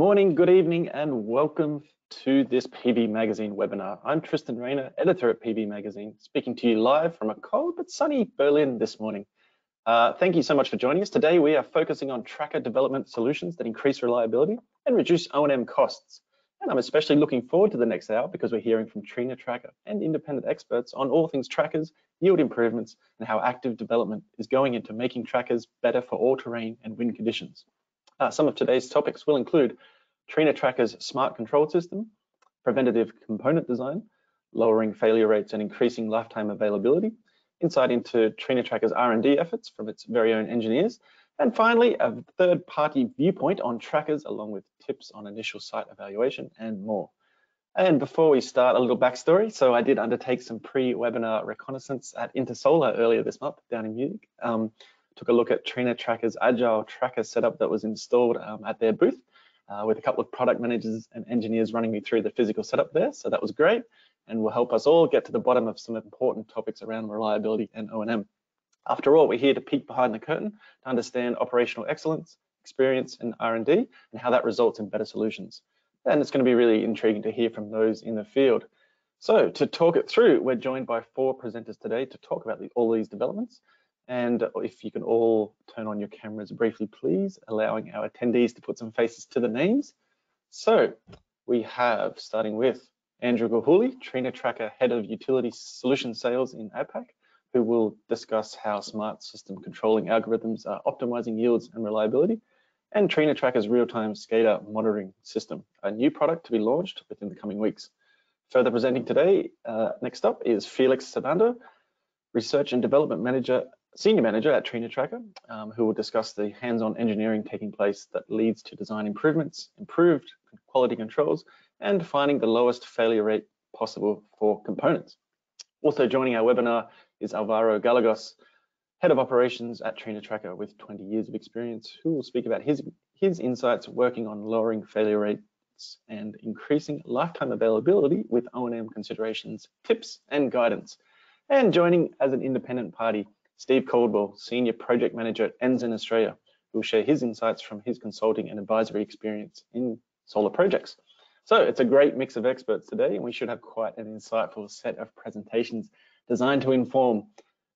Good morning, good evening, and welcome to this PV Magazine webinar. I'm Tristan Rayner, editor at PV Magazine, speaking to you live from a cold but sunny Berlin this morning. Uh, thank you so much for joining us. Today we are focusing on tracker development solutions that increase reliability and reduce O&M costs. And I'm especially looking forward to the next hour because we're hearing from Trina Tracker and independent experts on all things trackers, yield improvements, and how active development is going into making trackers better for all terrain and wind conditions. Uh, some of today's topics will include Trina Tracker's smart control system, preventative component design, lowering failure rates and increasing lifetime availability, insight into Trina Tracker's R&D efforts from its very own engineers, and finally, a third-party viewpoint on trackers along with tips on initial site evaluation and more. And before we start, a little backstory. So I did undertake some pre-webinar reconnaissance at Intersolar earlier this month down in Munich. Um, took a look at Trina Tracker's agile tracker setup that was installed um, at their booth uh, with a couple of product managers and engineers running me through the physical setup there. So that was great and will help us all get to the bottom of some important topics around reliability and O&M. After all, we're here to peek behind the curtain to understand operational excellence, experience and R&D and how that results in better solutions. And it's going to be really intriguing to hear from those in the field. So to talk it through, we're joined by four presenters today to talk about the, all these developments. And if you can all turn on your cameras briefly, please, allowing our attendees to put some faces to the names. So we have, starting with Andrew Gilhooly, Trina Tracker Head of Utility Solution Sales in APAC, who will discuss how smart system controlling algorithms are optimizing yields and reliability, and Trina Tracker's real-time SCADA monitoring system, a new product to be launched within the coming weeks. Further presenting today, uh, next up is Felix Sabando, Research and Development Manager senior manager at Trina Tracker, um, who will discuss the hands-on engineering taking place that leads to design improvements, improved quality controls, and finding the lowest failure rate possible for components. Also joining our webinar is Alvaro Gallegos, Head of Operations at Trina Tracker with 20 years of experience, who will speak about his, his insights working on lowering failure rates and increasing lifetime availability with O&M considerations, tips, and guidance. And joining as an independent party Steve Caldwell, Senior Project Manager at Enzen Australia, who will share his insights from his consulting and advisory experience in solar projects. So it's a great mix of experts today, and we should have quite an insightful set of presentations designed to inform.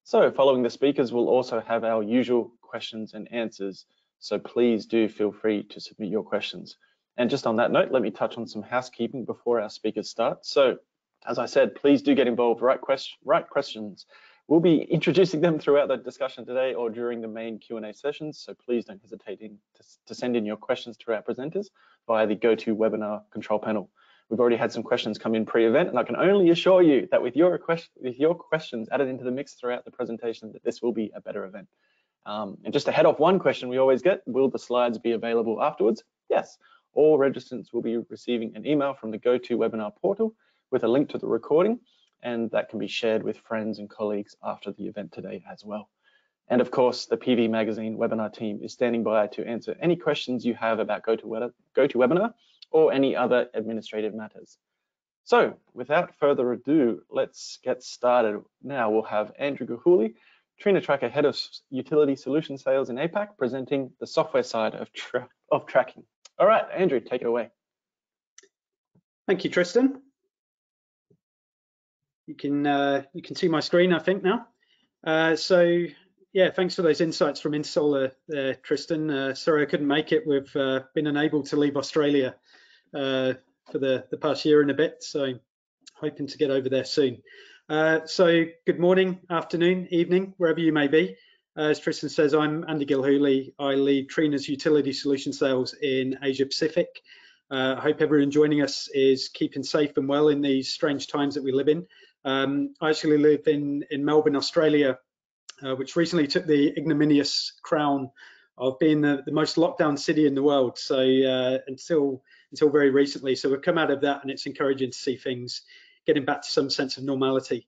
So following the speakers, we'll also have our usual questions and answers. So please do feel free to submit your questions. And just on that note, let me touch on some housekeeping before our speakers start. So as I said, please do get involved, write, quest write questions We'll be introducing them throughout the discussion today or during the main Q&A sessions, so please don't hesitate in to, to, send in your questions to our presenters via the GoToWebinar control panel. We've already had some questions come in pre-event, and I can only assure you that with your, with your questions added into the mix throughout the presentation, that this will be a better event. Um, and just to head off one question we always get, will the slides be available afterwards? Yes, all registrants will be receiving an email from the GoToWebinar portal with a link to the recording and that can be shared with friends and colleagues after the event today as well. And of course, the PV Magazine webinar team is standing by to answer any questions you have about GoToWebinar or any other administrative matters. So without further ado, let's get started. Now we'll have Andrew Gilhooly, Trina Tracker Head of Utility Solution Sales in APAC, presenting the software side of, tra of tracking. All right, Andrew, take it away. Thank you, Tristan you can uh, you can see my screen, I think now. Uh, so yeah, thanks for those insights from Intersolar, Tristan. Uh, sorry I couldn't make it. We've uh, been unable to leave Australia uh, for the, the past year and a bit, so hoping to get over there soon. So good morning, afternoon, evening, wherever you may be. as Tristan says, I'm Andy Gilhooly. I lead Trina's utility solution sales in Asia Pacific. I hope everyone joining us is keeping safe and well in these strange times that we live in. Um, I actually live in, in Melbourne, Australia, uh, which recently took the ignominious crown of being the, the most lockdown city in the world. So uh, until until very recently, so we've come out of that, and it's encouraging to see things getting back to some sense of normality.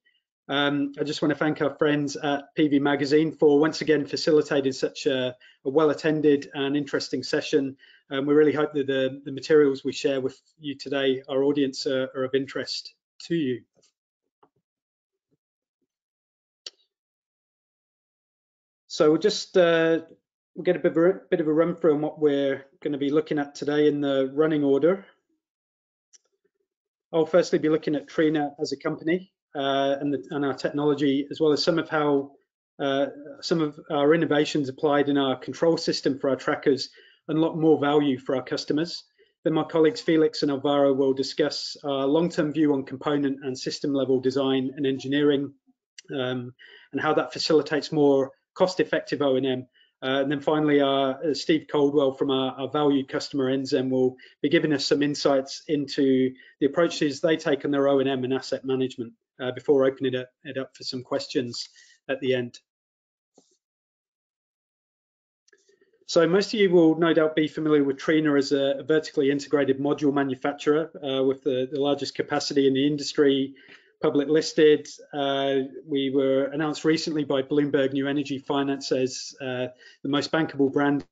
Um, I just want to thank our friends at PV Magazine for once again facilitating such a, a well-attended and interesting session. Um, we really hope that the, the, materials we share with you today, our audience, are, are of interest to you. So we'll just uh, we'll get a bit of a, bit of a run through on what we're going to be looking at today in the running order. I'll firstly be looking at Trina as a company uh, and, the, and, our technology, as well as some of how uh, some of our innovations applied in our control system for our trackers unlock more value for our customers. Then my colleagues Felix and Alvaro will discuss our long-term view on component and system level design and engineering um, and how that facilitates more cost-effective O&M. Uh, and then finally, uh, Steve Caldwell from our, our, valued customer Enzen will be giving us some insights into the approaches they take on their O&M and asset management uh, before opening it up, it up for some questions at the end. So most of you will no doubt be familiar with Trina as a, a vertically integrated module manufacturer uh, with the, the, largest capacity in the industry, public listed. Uh, we were announced recently by Bloomberg New Energy Finance as uh, the most bankable brand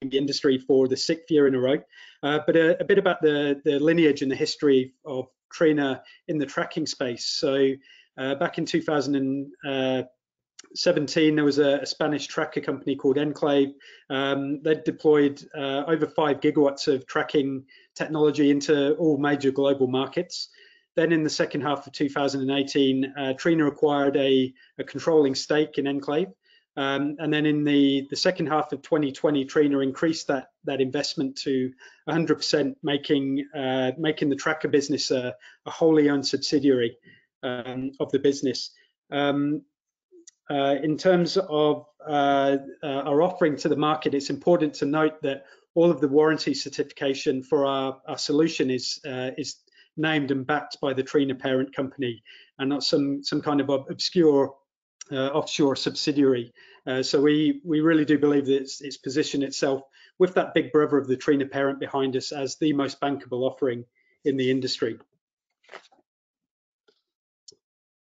in the industry for the sixth year in a row. Uh, but a, a, bit about the, the lineage and the history of Trina in the tracking space. So uh, back in 2017, there was a, a, Spanish tracker company called Nclave. Um, they deployed uh, over five gigawatts of tracking technology into all major global markets. Then in the second half of 2018, uh, Trina acquired a, a, controlling stake in Nclave. Um, and then in the, the second half of 2020, Trina increased that, that investment to 100%, making, uh, making the tracker business a, a wholly owned subsidiary um, of the business. Um, uh, in terms of uh, uh, our offering to the market, it's important to note that all of the warranty certification for our, our solution is, uh, is named and backed by the Trina parent company and not some some kind of obscure uh, offshore subsidiary. Uh, so we we really do believe that it's, it's positioned itself with that big brother of the Trina parent behind us as the most bankable offering in the industry.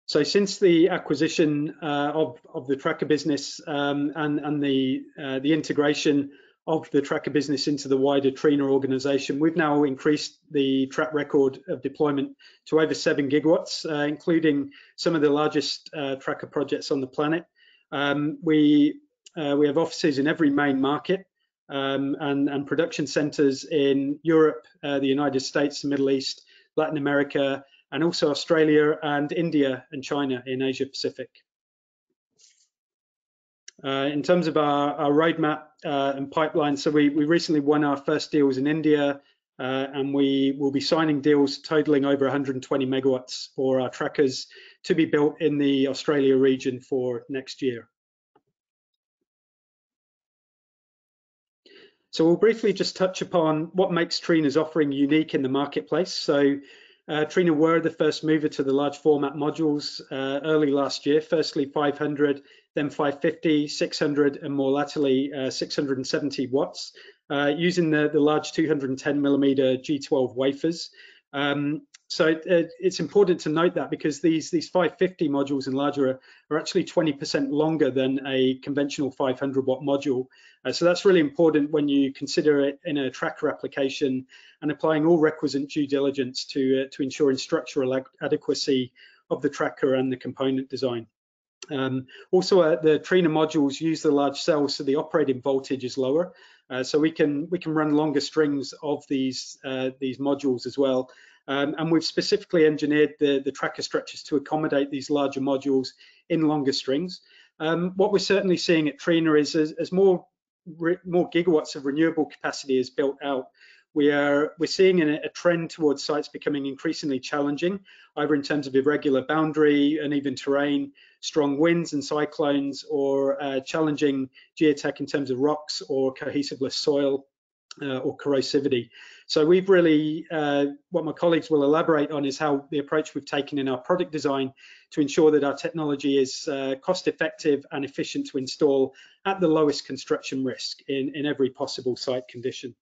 So since the acquisition uh, of, of the tracker business um, and, and the, uh, the integration of the tracker business into the wider Trina organization. We've now increased the track record of deployment to over seven gigawatts, uh, including some of the largest uh, tracker projects on the planet. Um, we, uh, we have offices in every main market um, and, and, production centers in Europe, uh, the United States, the Middle East, Latin America, and also Australia and India and China in Asia Pacific. Uh, in terms of our, our roadmap uh, and pipeline, so we, we recently won our first deals in India, uh, and we will be signing deals totaling over 120 megawatts for our trackers to be built in the Australia region for next year. So we'll briefly just touch upon what makes Trina's offering unique in the marketplace. So uh, Trina were the first mover to the large format modules uh, early last year, firstly 500 then 550, 600, and more latterly uh, 670 watts, uh, using the, the large 210 millimeter G12 wafers. Um, so it, it, it's important to note that because these these 550 modules and larger are, are actually 20% longer than a conventional 500 watt module. Uh, so that's really important when you consider it in a tracker application and applying all requisite due diligence to uh, to ensuring structural adequacy of the tracker and the component design. Um, also, uh, the Trina modules use the large cells, so the operating voltage is lower. Uh, so we can we can run longer strings of these uh, these modules as well. Um, and we've specifically engineered the, the tracker structures to accommodate these larger modules in longer strings. Um, what we're certainly seeing at Trina is as, as more more gigawatts of renewable capacity is built out, we are we're seeing a, a, trend towards sites becoming increasingly challenging, either in terms of irregular boundary, and even terrain, strong winds and cyclones, or uh, challenging geotech in terms of rocks or cohesionless soil uh, or corrosivity. So we've really, uh, what my colleagues will elaborate on is how the approach we've taken in our product design to ensure that our technology is uh, cost effective and efficient to install at the lowest construction risk in, in every possible site condition.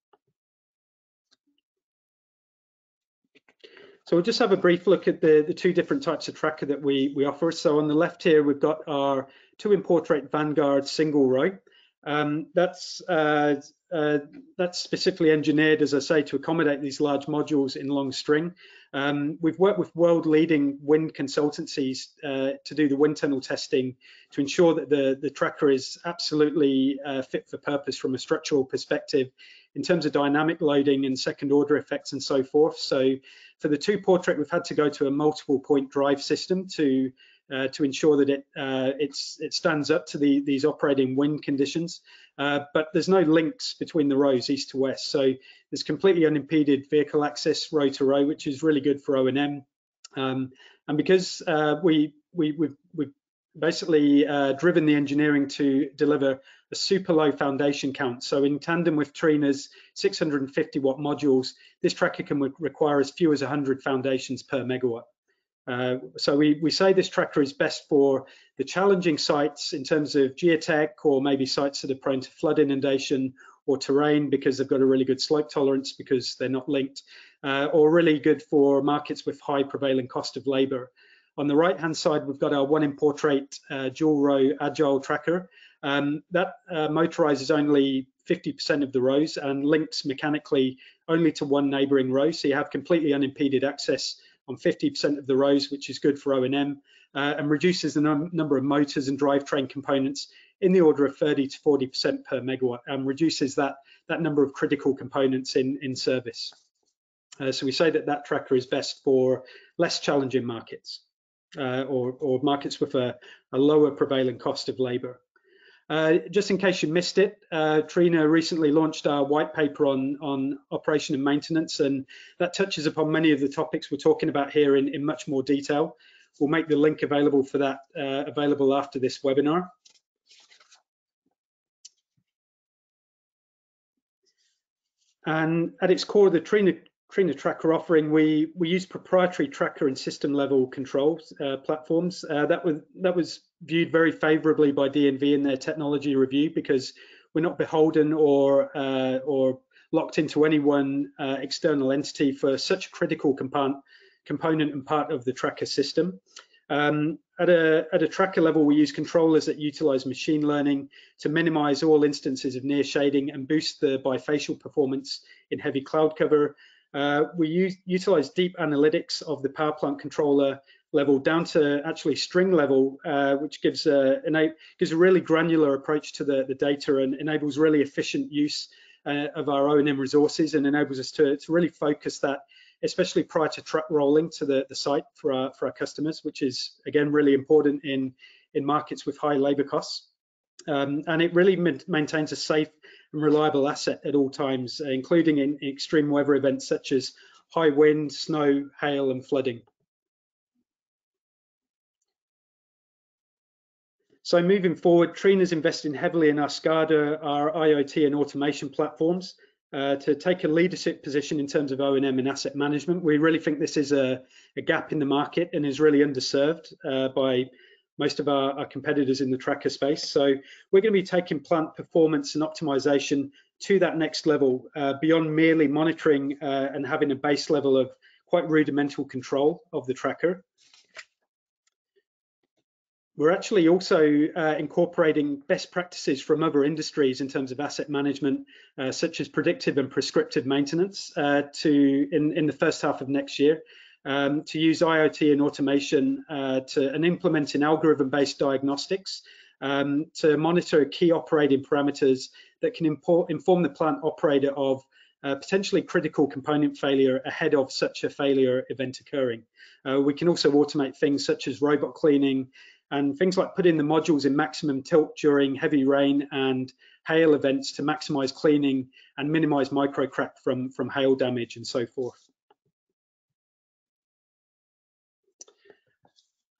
So we'll just have a brief look at the, the two different types of tracker that we, we offer. So on the left here, we've got our two in portrait Vanguard single row. Um, that's uh, uh, that's specifically engineered, as I say, to accommodate these large modules in long string. Um, we've worked with world-leading wind consultancies uh, to do the wind tunnel testing to ensure that the, the tracker is absolutely uh, fit for purpose from a structural perspective in terms of dynamic loading and second order effects and so forth. So for the two portrait, we've had to go to a multiple point drive system to uh, to ensure that it uh, it stands up to the, these operating wind conditions. Uh, but there's no links between the rows east to west, so there's completely unimpeded vehicle access row to row, which is really good for O&M. Um, and because uh, we we we've, we've basically uh, driven the engineering to deliver a super low foundation count. So in tandem with Trina's 650 watt modules, this tracker can require as few as 100 foundations per megawatt. Uh, so we, we say this tracker is best for the challenging sites in terms of geotech or maybe sites that are prone to flood inundation or terrain because they've got a really good slope tolerance because they're not linked, uh, or really good for markets with high prevailing cost of labor. On the right hand side, we've got our one in portrait uh, dual row agile tracker. Um, that uh, motorizes only 50% of the rows and links mechanically only to one neighboring row. So you have completely unimpeded access on 50% of the rows, which is good for O&M, uh, and reduces the num number of motors and drivetrain components in the order of 30 to 40% per megawatt, and reduces that, that number of critical components in, in service. Uh, so we say that that tracker is best for less challenging markets uh, or, or, markets with a, a lower prevailing cost of labor. Uh, just in case you missed it, uh, Trina recently launched our white paper on, on operation and maintenance, and that touches upon many of the topics we're talking about here in, in much more detail. We'll make the link available for that uh, available after this webinar. And at its core, the Trina Trina Tracker offering, we we use proprietary tracker and system level control uh, platforms. Uh, that was that was viewed very favourably by DNV in their technology review because we're not beholden or uh, or locked into any one uh, external entity for such a critical component component and part of the tracker system. Um, at a, at a tracker level, we use controllers that utilize machine learning to minimize all instances of near shading and boost the bifacial performance in heavy cloud cover uh, we use, utilize deep analytics of the power plant controller level down to actually string level, uh, which gives a, gives a really granular approach to the, the data and enables really efficient use uh, of our O&M resources and enables us to, to really focus that, especially prior to truck rolling to the, the site for our, for our customers, which is again really important in, in markets with high labor costs. Um, and it really maintains a safe and reliable asset at all times, including in, in extreme weather events such as high wind, snow, hail, and flooding. So moving forward, Trina's investing heavily in our SCADA, our IoT and automation platforms uh, to take a leadership position in terms of O&M and asset management. We really think this is a, a gap in the market and is really underserved uh, by most of our, our, competitors in the tracker space. So we're going to be taking plant performance and optimization to that next level uh, beyond merely monitoring uh, and having a base level of quite rudimental control of the tracker. We're actually also uh, incorporating best practices from other industries in terms of asset management, uh, such as predictive and prescriptive maintenance uh, to in, in the first half of next year um, to use IoT and automation uh, to, and implementing algorithm-based diagnostics um, to monitor key operating parameters that can import, inform the plant operator of uh, potentially critical component failure ahead of such a failure event occurring. Uh, we can also automate things such as robot cleaning and things like putting the modules in maximum tilt during heavy rain and hail events to maximize cleaning and minimize micro crack from, from hail damage and so forth.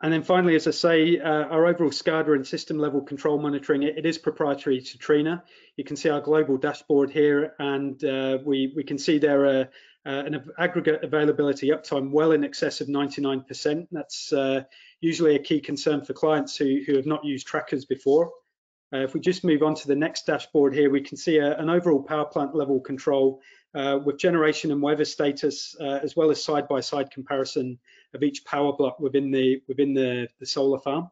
And then finally, as I say, uh, our overall SCADA and system level control monitoring, it, it is proprietary to Trina. You can see our global dashboard here, and uh, we, we can see there uh, uh an aggregate availability uptime well in excess of 99%. That's uh, usually a key concern for clients who, who have not used trackers before. Uh, if we just move on to the next dashboard here, we can see a, an overall power plant level control uh, with generation and weather status, uh, as well as side-by-side -side comparison of each power block within the within the, the solar farm.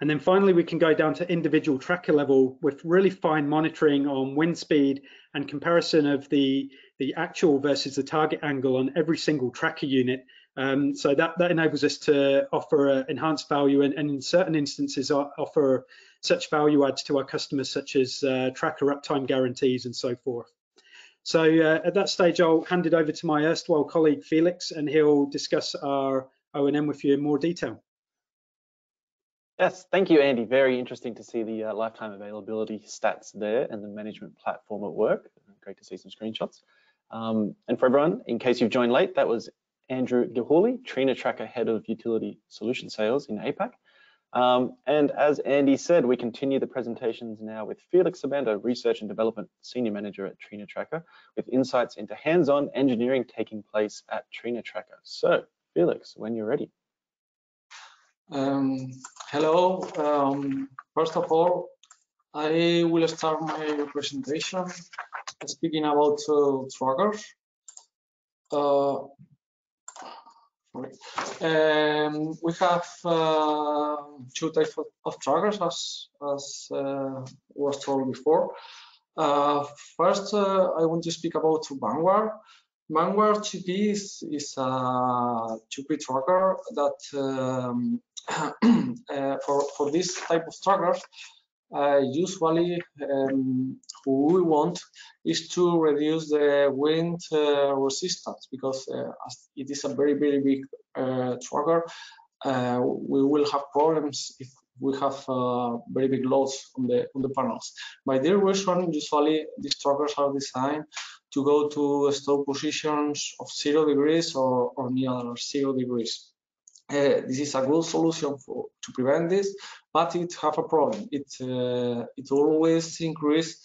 And then finally, we can go down to individual tracker level with really fine monitoring on wind speed and comparison of the, the actual versus the target angle on every single tracker unit. Um, so that, that enables us to offer uh, enhanced value and, and, in certain instances offer such value adds to our customers such as uh, tracker uptime guarantees and so forth. So uh, at that stage, I'll hand it over to my erstwhile colleague Felix and he'll discuss our O&M with you in more detail. Yes, thank you, Andy. Very interesting to see the uh, lifetime availability stats there and the management platform at work. Great to see some screenshots. Um, and for everyone, in case you've joined late, that was Andrew Gilhooly, Trina Tracker Head of Utility Solution Sales in APAC. Um, and as Andy said, we continue the presentations now with Felix Sabando, Research and Development Senior Manager at Trina Tracker, with insights into hands-on engineering taking place at Trina Tracker. So, Felix, when you're ready. Um, hello. Um, first of all, I will start my presentation speaking about uh, trackers. Uh, um, we have uh, two types of, of, trackers, as, as uh, was told before. Uh, first, uh, I want to speak about Vanguard. Vanguard 2P is, is a 2P tracker that um, uh, for, for this type of trackers, uh, usually um, we want is to reduce the wind uh, resistance because uh, it is a very, very big uh, tracker. Uh, we will have problems if we have very big loads on the on the panels. By their version, usually these trackers are designed to go to stock positions of zero degrees or, or near zero degrees. Uh, this is a good solution for to prevent this, but it have a problem. It uh, it always increase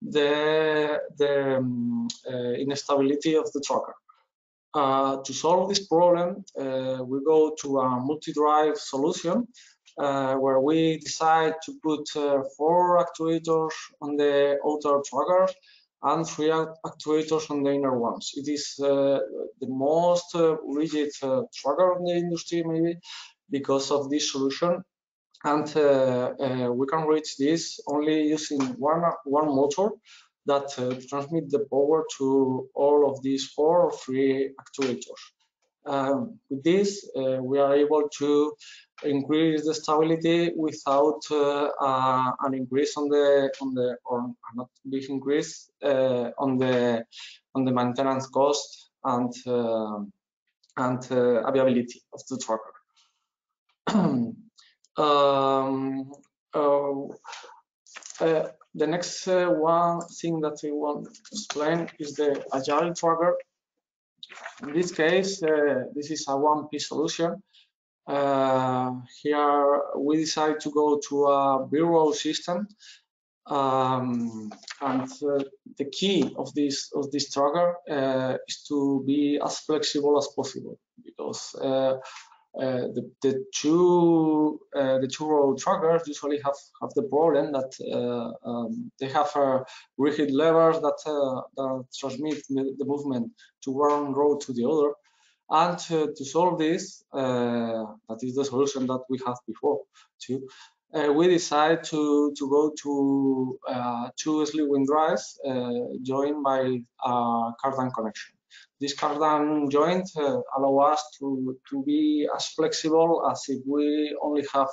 the the um, uh, instability of the tracker. Uh, to solve this problem, uh, we go to a multi-drive solution uh, where we decide to put four actuators on the outer tracker and three actuators on the inner ones. It is uh, the most uh, rigid uh, tracker in the industry, maybe, because of this solution. And uh, uh, we can reach this only using one, one motor that uh, transmit the power to all of these four or three actuators. Um, with this, we are able to increase the stability without uh, uh, an increase on the on the or not big increase uh, on the on the maintenance cost and and availability of the tracker. um, uh, the next uh, one thing that we want to explain is the agile tracker. In this case, uh, this is a one-piece solution. Uh, here we decide to go to a bureau system um, and uh, the key of this of this tracker uh, is to be as flexible as possible because uh, uh the, the two uh, the two row trackers usually have have the problem that um, they have rigid levers that that transmit the movement to one row to the other and to solve this, uh, that is the solution that we had before too, uh, we decided to, to go to uh, two wind drives joined by a cardan connection. This cardan joint allow us to, to be as flexible as if we only have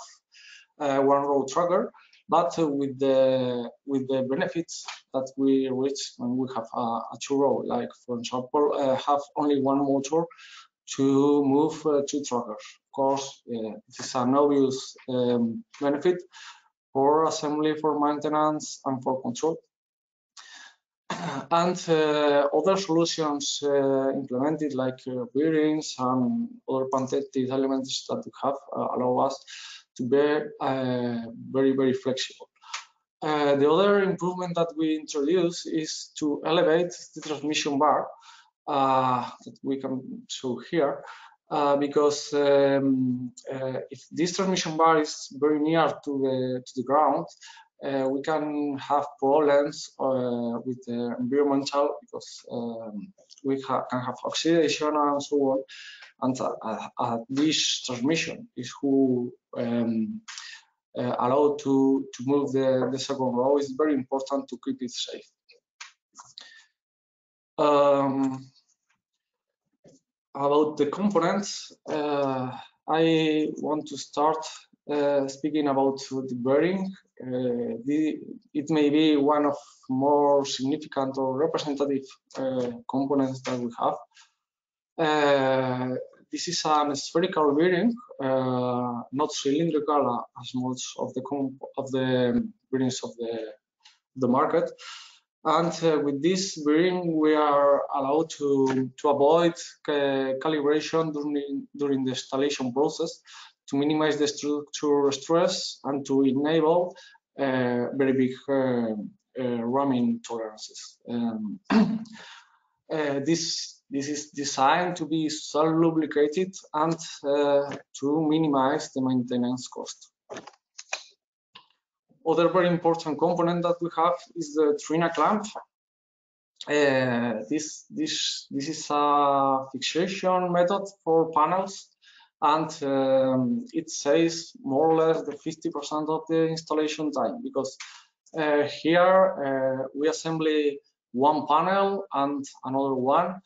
one row tracker but uh, with the with the benefits that we reach when we have a, a two row like for example uh, have only one motor to move uh, to trackers. Of course, uh, this is an obvious um, benefit for assembly, for maintenance, and for control. And uh, other solutions uh, implemented like uh, bearings and other patented elements that we have uh, allow us to be very, very flexible. the other improvement that we introduce is to elevate the transmission bar uh, that we can show here. Uh, because um, uh, if this transmission bar is very near to the to the ground, uh, we can have problems uh, with the environmental because um, we ha can have oxidation and so on. And uh, this transmission is who um, uh, allowed to, to move the, the second row, it's very important to keep it safe. Um, about the components, uh, I want to start uh, speaking about the bearing. Uh, the, it may be one of more significant or representative uh, components that we have. Uh, this is a spherical bearing, uh, not cylindrical as most of the of the bearings of the the market. And with this bearing, we are allowed to, to avoid calibration during, during the installation process to minimize the structural stress and to enable uh, very big uh, uh, ramming tolerances. Um, uh, this this is designed to be self-lubricated and to minimize the maintenance cost. Other very important component that we have is the Trina clamp. Uh, this this this is a fixation method for panels, and um, it saves more or less the 50% of the installation time because uh, here uh, we assemble one panel and another one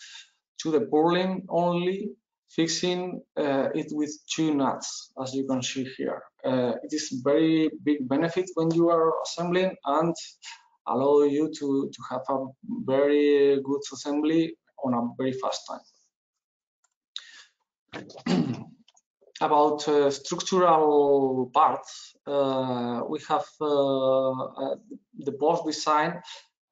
to the purlin only fixing uh, it with two nuts, as you can see here. Uh, it is very big benefit when you are assembling and allow you to, to have a very good assembly on a very fast time. About uh, structural parts, uh, we have uh, uh, the post design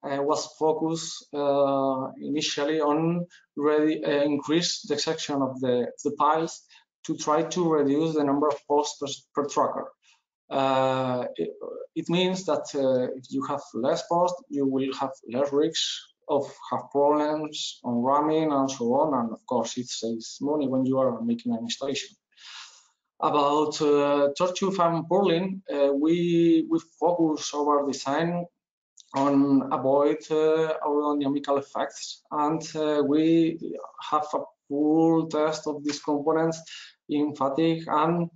uh, was focused uh, initially on uh, increase the section of the, the piles to try to reduce the number of posts per, per tracker. It, it, means that if you have less posts, you will have less risks of have problems on ramming and so on. And of course, it saves money when you are making an installation. About uh, torture fan purlin, uh, we we focus our design on avoid uh, aerodynamical effects. And uh, we have a full test of these components in fatigue and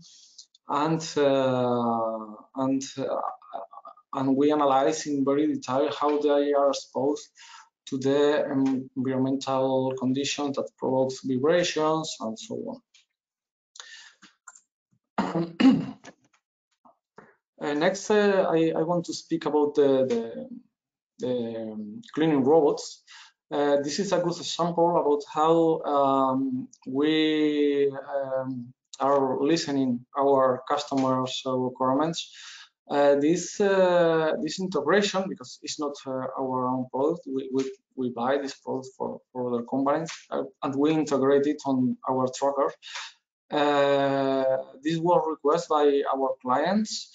and uh, and uh, and we analyze in very detail how they are exposed to the environmental conditions that provokes vibrations and so on. Uh, next, uh, I, I, want to speak about the, the, the um, cleaning robots. Uh, this is a good example about how um, we um, are listening our customers' requirements. Uh, this uh, this integration, because it's not uh, our own product, we, we, we buy this product for, for other companies, and we integrate it on our tracker. This was requested by our clients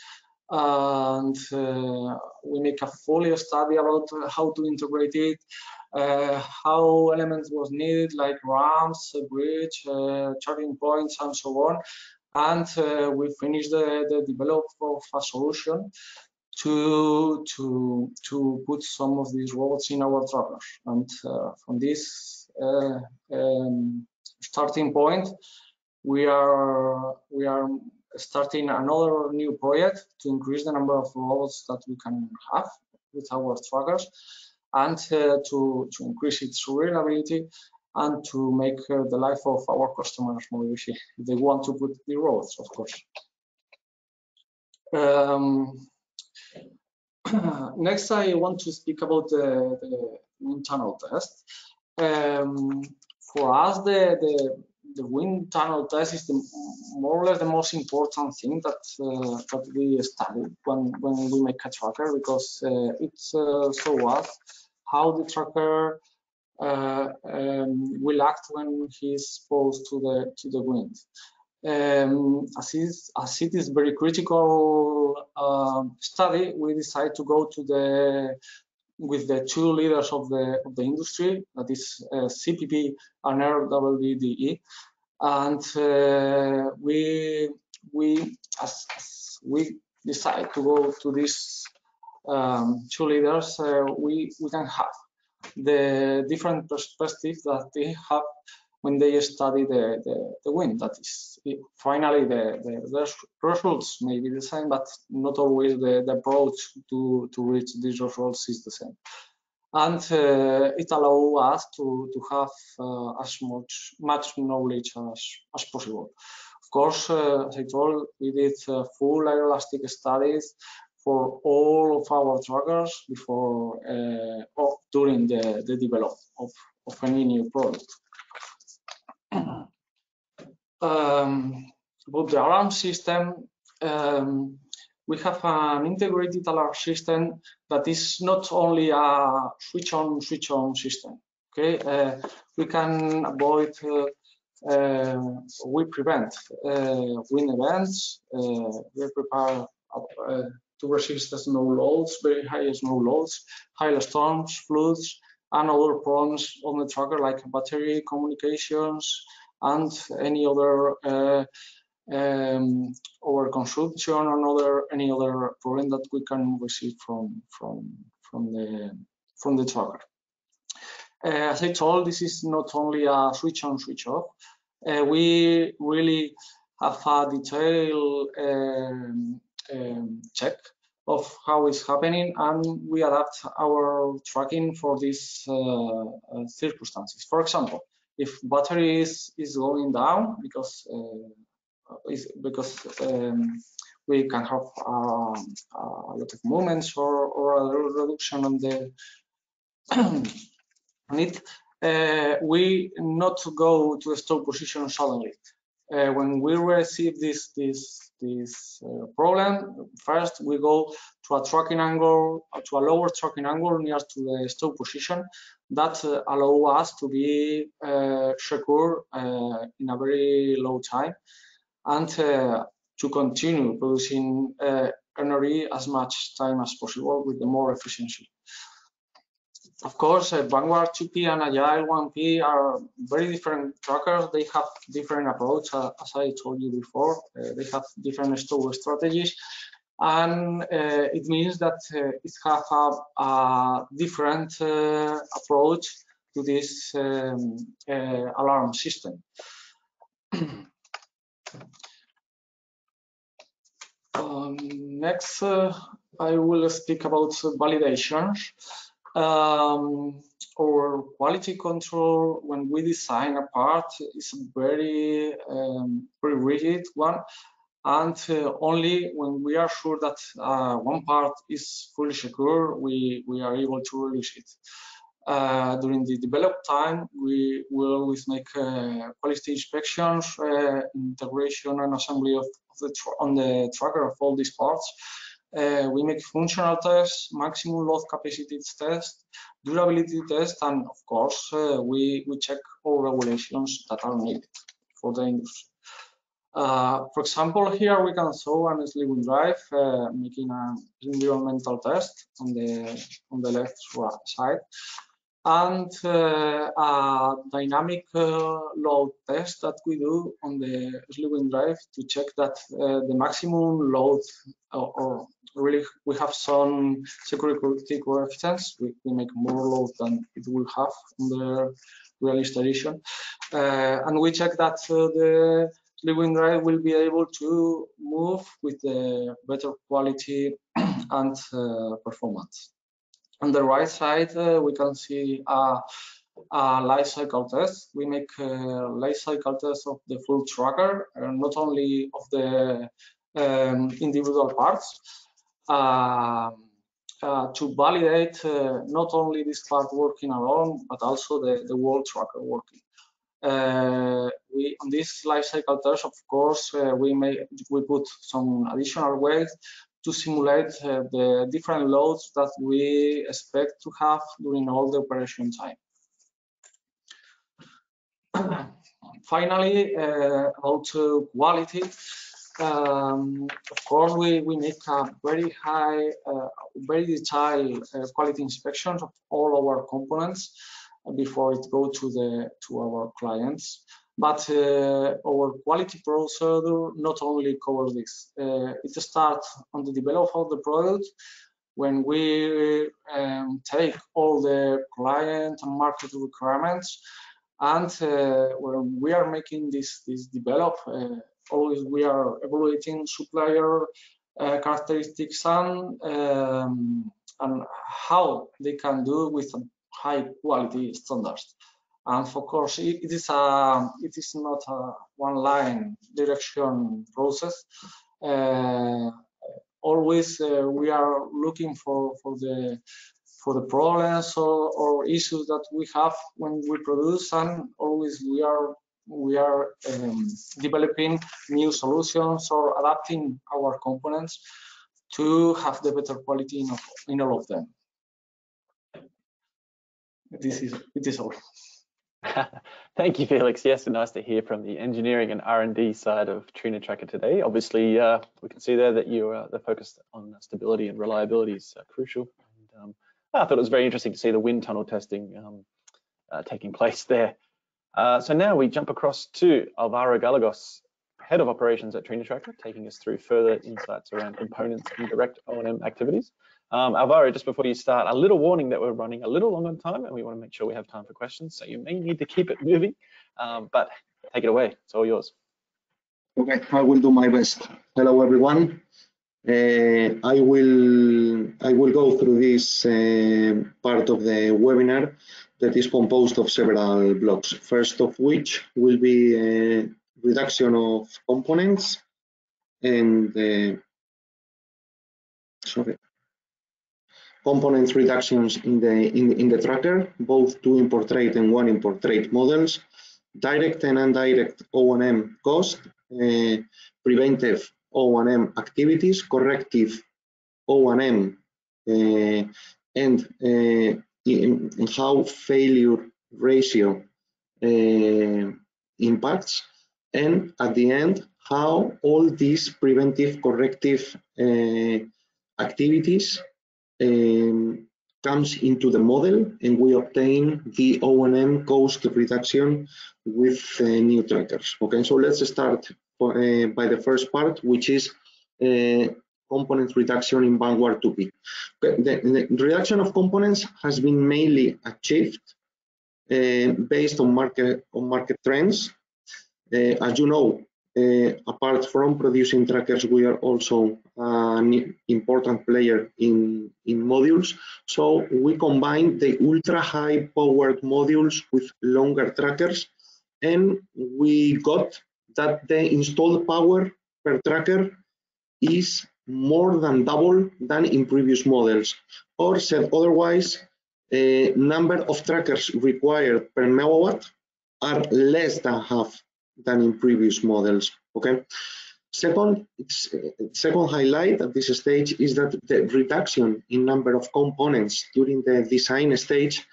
and uh, we make a folio study about how to integrate it, uh, how elements was needed like ramps, bridge, uh, charging points, and so on. And uh, we finished the, the development of a solution to to to put some of these robots in our trackers. And uh, from this uh, um, starting point, we are we are starting another new project to increase the number of robots that we can have with our trackers and uh, to, to increase its reliability and to make uh, the life of our customers more easy. They want to put the robots, of course. Um, next, I want to speak about the, the tunnel test. Um, for us, the, the the wind tunnel test is the, more or less the most important thing that uh, that we study when when we make a tracker because uh, it's uh, so us how the tracker uh, um, will act when he's exposed to the to the wind. Um, as, is, as it is very critical uh, study, we decide to go to the with the two leaders of the of the industry, that is uh, CPP and RWDI, and uh, we we as, we decide to go to these um, two leaders, uh, we we can have the different perspectives that they have when they study the, the, the wind. That is, finally, the, the, the, results may be the same, but not always the, the approach to, to reach these results is the same. And uh, it allows us to, to have uh, as much, much knowledge as, as possible. Of course, uh, as I told, we did uh, full aeroelastic studies for all of our trackers before uh, or during the, the development of, of any new product. Um, about the alarm system, um, we have an integrated alarm system that is not only a switch on, switch on system. Okay, uh, we can avoid, uh, uh, we prevent uh, wind events, uh, we prepare uh, to resist snow loads, very high snow loads, hailstorms, floods, and other problems on the tracker like battery communications and any other uh, um, overconsumption or other any other problem that we can receive from from from the from the tracker. Uh, as I told, this is not only a switch on, switch off. Uh, we really have a detailed um, um, check of how it's happening and we adapt our tracking for these uh, uh, circumstances. For example, if battery is, is going down because uh, is because um, we can have um, a lot of movements or, or a little reduction on the on it, uh, we not go to a stop position suddenly. Uh, when we receive this this this uh, problem, first we go to a tracking angle, to a lower tracking angle near to the stop position. That uh, allow us to be uh, secure uh, in a very low time. And uh, to continue producing uh, energy as much time as possible with the more efficiency. Of course, uh, Vanguard 2P and Agile 1P are very different trackers. They have different approach, uh, as I told you before. Uh, they have different strategies, and uh, it means that uh, it have a, a different uh, approach to this um, alarm system. um, next, I will speak about validations um, our quality control when we design a part is a very um, very rigid one. And uh, only when we are sure that uh, one part is fully secure we we are able to release it. Uh, during the develop time we will always make uh, quality inspections uh, integration and assembly of, of the on the tracker of all these parts uh, we make functional tests, maximum load capacity test, durability test, and of course, uh, we, we check all regulations that are needed for the industry. Uh, for example, here we can show an slewing drive uh, making an environmental test on the on the left side and uh, a dynamic uh, load test that we do on the slewing drive to check that the maximum load or, or, really we have some security coefficients we, we, make more load than it will have on the real installation uh, and we check that uh, the slewing drive will be able to move with the better quality and uh, performance. On the right side, we can see a, life cycle test. We make a life cycle test of the full tracker, uh, not only of the um, individual parts, to validate uh, not only this part working alone, but also the, the whole tracker working. Uh, we on this life cycle test, of course, uh, we may we put some additional weight to simulate uh, the different loads that we expect to have during all the operation time. Finally, uh, about uh, quality, um, of course, we, we make a very high, uh, very detailed uh, quality inspections of all our components before it go to the to our clients. But uh, our quality procedure not only covers this. Uh, it starts on the development of the product when we um, take all the client and market requirements And uh, when we are making this, this develop, uh, always we are evaluating supplier uh, characteristics and, um, and how they can do with high quality standards. And of course, it, is a it is not a one line direction process. Uh, always uh, we are looking for for the for the problems or, or, issues that we have when we produce and always we are we are um, developing new solutions or adapting our components to have the better quality in, in all of them this is it is all Thank you, Felix. Yes, nice to hear from the engineering and R&D side of Trina Tracker today. Obviously, uh, we can see there that you uh, the focus on stability and reliability is uh, crucial. And, um, I thought it was very interesting to see the wind tunnel testing um, uh, taking place there. Uh, so now we jump across to Alvaro Gallegos, Head of Operations at Trina Tracker, taking us through further insights around components and direct O&M activities. Um, Alvaro, just before you start, a little warning that we're running a little long on time and we want to make sure we have time for questions. So you may need to keep it moving, um, but take it away. It's all yours. Okay, I will do my best. Hello, everyone. Uh, I will I will go through this uh, part of the webinar that is composed of several blocks. First of which will be a reduction of components and uh, sorry components reductions in the in, in the tracker, both two in portrait and one in portrait models, direct and indirect O&M cost, uh, preventive O&M activities, corrective O&M, uh, and uh, in, in how failure ratio uh, impacts, and at the end, how all these preventive corrective uh, activities um, comes into the model and we obtain the O&M cost reduction with uh, new trackers. Okay, so let's start for, uh, by the first part, which is uh, component reduction in Vanguard 2P. The, the, reduction of components has been mainly achieved uh, based on market on market trends. Uh, as you know, uh, apart from producing trackers, we are also an important player in, in modules. So we combine the ultra high powered modules with longer trackers and we got that the installed power per tracker is more than double than in previous models. Or said otherwise, a number of trackers required per megawatt are less than half than in previous models. Okay. Second, second highlight at this stage is that the reduction in number of components during the design stage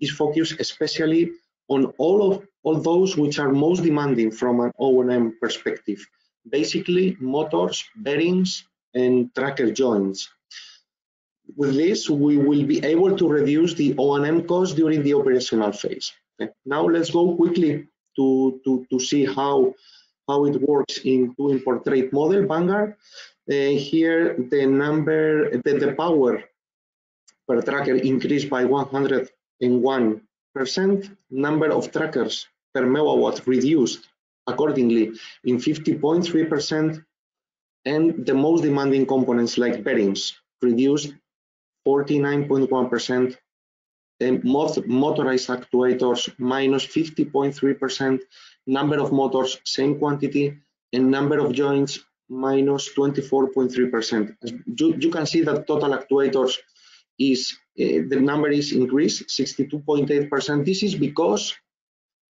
is focused especially on all of all those which are most demanding from an O&M perspective. Basically, motors, bearings, and tracker joints. With this, we will be able to reduce the O&M cost during the operational phase. Okay. Now let's go quickly to, to, to see how, how it works in two in portrait model, Vanguard. Uh, here, the number, the, the power per tracker increased by 101%, number of trackers per megawatt reduced accordingly in 50.3%, and the most demanding components like bearings reduced 49.1% motorized actuators minus 50.3%, number of motors same quantity, and number of joints minus 24.3%. You, you can see that total actuators is uh, the number is increased 62.8%. This is because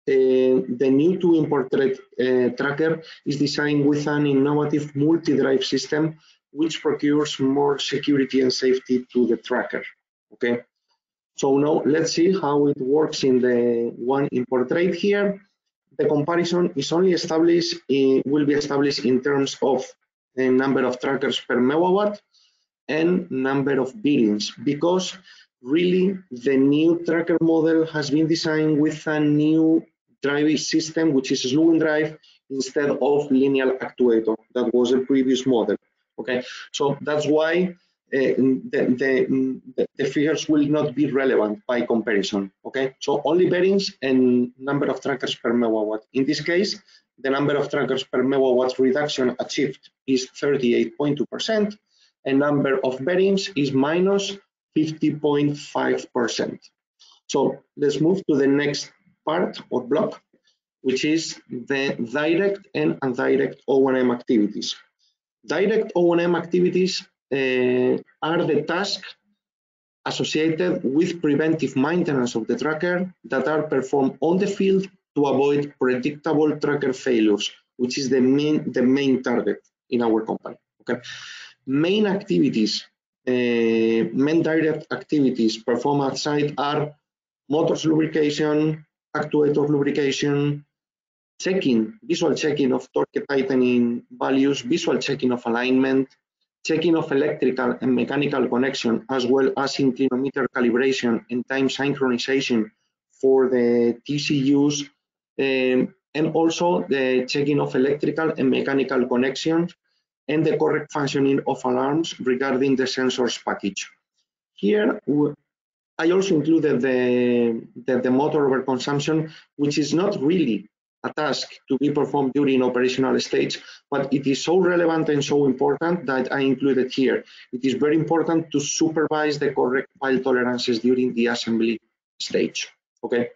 the new two import uh, tracker is designed with an innovative multi-drive system which procures more security and safety to the tracker. Okay, so now let's see how it works in the one in portrait here. The comparison is only established, in, will be established in terms of the number of trackers per megawatt and number of bearings because really the new tracker model has been designed with a new drive system which is slew drive instead of linear actuator that was a previous model okay so that's why uh, the, the, the, figures will not be relevant by comparison, okay? So only bearings and number of trackers per megawatt. In this case, the number of trackers per megawatt reduction achieved is 38.2% and number of bearings is minus 50.5%. So let's move to the next part or block, which is the direct and indirect O&M activities. Direct O&M activities uh, are the tasks associated with preventive maintenance of the tracker that are performed on the field to avoid predictable tracker failures, which is the main, the main target in our company. Okay, main activities, uh, main direct activities performed outside are motors lubrication, actuator lubrication, checking, visual checking of torque tightening values, visual checking of alignment, checking of electrical and mechanical connection, as well as inclinometer calibration and time synchronization for the TCUs, um, and also the checking of electrical and mechanical connections and the correct functioning of alarms regarding the sensors package. Here, I also included the, the, the motor overconsumption, which is not really a task to be performed during operational stage, but it is so relevant and so important that I included here. It is very important to supervise the correct fault tolerances during the assembly stage, okay?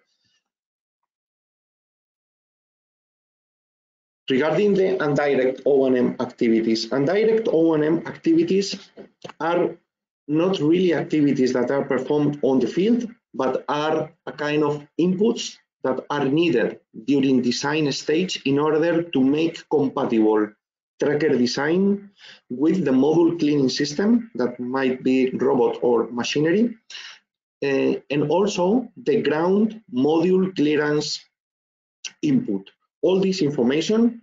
Regarding the indirect O&M activities, indirect O&M activities are not really activities that are performed on the field, but are a kind of inputs that are needed during design stage in order to make compatible tracker design with the module cleaning system that might be robot or machinery uh, and also the ground module clearance input. All this information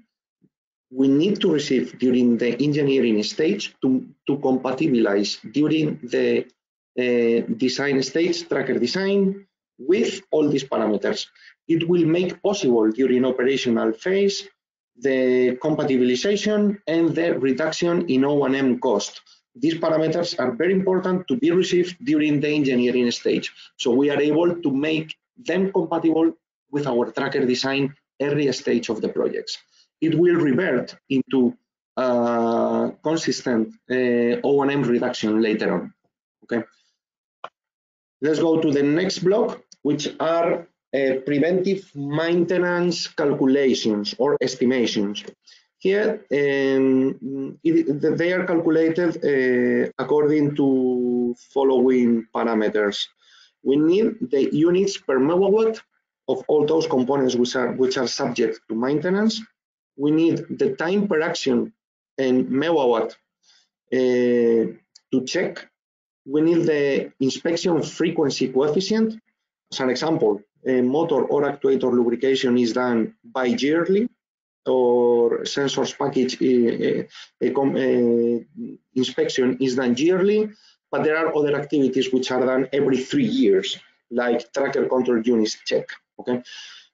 we need to receive during the engineering stage to, to compatibilize during the uh, design stage, tracker design, with all these parameters. It will make possible during operational phase the compatibilization and the reduction in O&M cost. These parameters are very important to be received during the engineering stage. So we are able to make them compatible with our tracker design early stage of the projects. It will revert into uh, consistent uh, O&M reduction later on. Okay. Let's go to the next block, which are uh, preventive maintenance calculations or estimations. Here, um, it, they are calculated uh, according to following parameters. We need the units per megawatt of all those components which are, which are subject to maintenance. We need the time per action and megawatt uh, to check. We need the inspection frequency coefficient as an example, a motor or actuator lubrication is done bi-yearly or sensors package uh, uh, inspection is done yearly, but there are other activities which are done every three years, like tracker control units check, okay?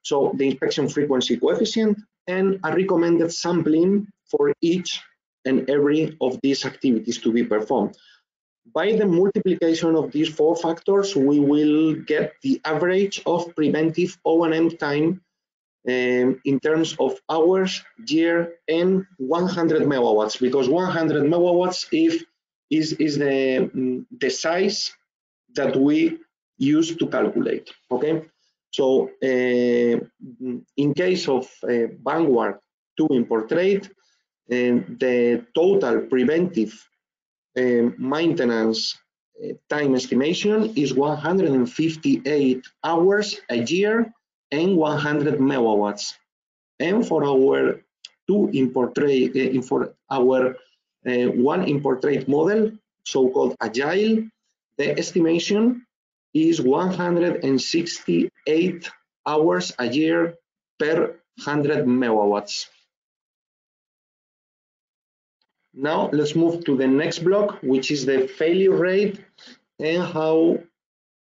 So the inspection frequency coefficient and a recommended sampling for each and every of these activities to be performed. By the multiplication of these four factors, we will get the average of preventive O&M time um, in terms of hours, year, and 100 megawatts, because 100 megawatts if, is, is the, mm, the size that we use to calculate, okay? So uh, in case of uh, Vanguard 2 in portrait, uh, the total preventive maintenance time estimation is 158 hours a year and 100 megawatts. And for our two in portrait, uh, for our uh, one in portrait model, so-called agile, the estimation is 168 hours a year per 100 megawatts. Now let's move to the next block, which is the failure rate and how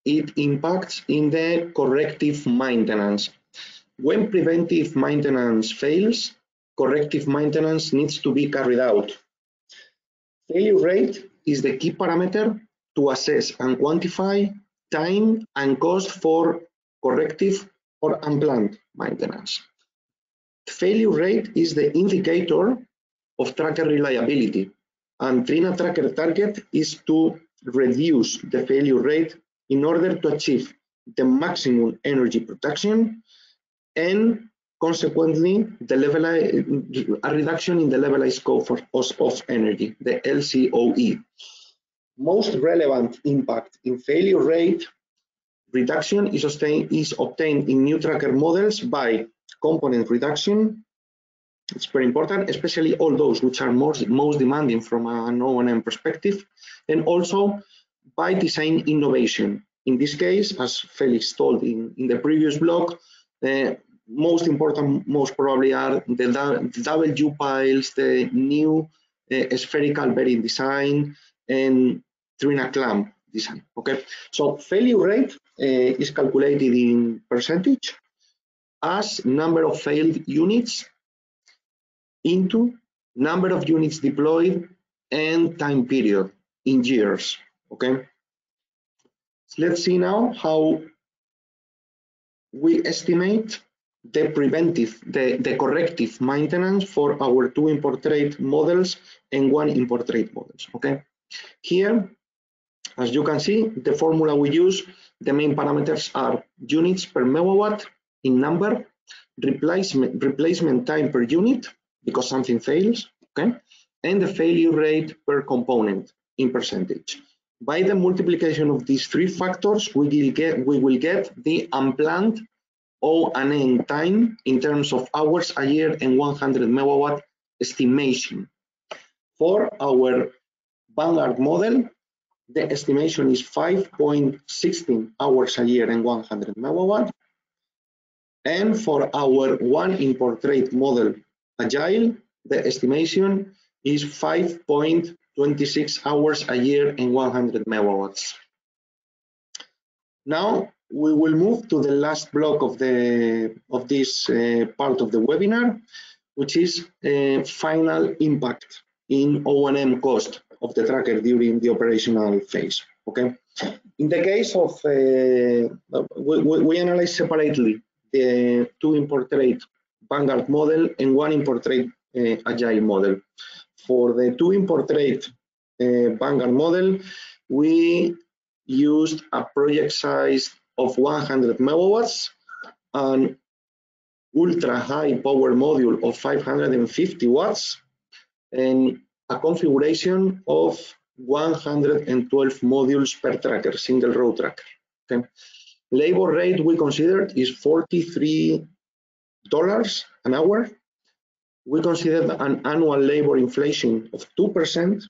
it impacts in the corrective maintenance. When preventive maintenance fails, corrective maintenance needs to be carried out. Failure rate is the key parameter to assess and quantify time and cost for corrective or unplanned maintenance. Failure rate is the indicator of tracker reliability and Trina tracker target is to reduce the failure rate in order to achieve the maximum energy production and consequently the level a reduction in the levelized of, of energy, the LCOE. Most relevant impact in failure rate reduction is obtained, is obtained in new tracker models by component reduction. It's very important, especially all those which are most, most demanding from an O&M perspective, and also by design innovation. In this case, as Felix told in, in the previous block, the most important, most probably are the, W piles, the new uh, spherical bearing design, and Trina clamp design. Okay, so failure rate uh, is calculated in percentage as number of failed units into number of units deployed and time period in years. Okay, so let's see now how we estimate the preventive, the, the corrective maintenance for our two in portrait models and one in portrait models. Okay, here as you can see, the formula we use, the main parameters are units per megawatt in number, replacement, replacement time per unit, because something fails, okay, and the failure rate per component in percentage. By the multiplication of these three factors, we will get, we will get the unplanned O and M time in terms of hours a year and 100 megawatt estimation. For our Vanguard model, the estimation is 5.16 hours a year and 100 megawatt. And for our one in portrait model agile, the estimation is 5.26 hours a year and 100 megawatts. Now we will move to the last block of the of this uh, part of the webinar, which is uh, final impact in O&M cost of the tracker during the operational phase. Okay. In the case of uh, we, we, analyze separately the two in portrait Vanguard model and one in portrait uh, agile model. For the two in portrait uh, Vanguard model, we used a project size of 100 megawatts, an ultra high power module of 550 watts, and a configuration of 112 modules per tracker, single row tracker. Okay. Labor rate we considered is $43 an hour. We considered an annual labor inflation of 2%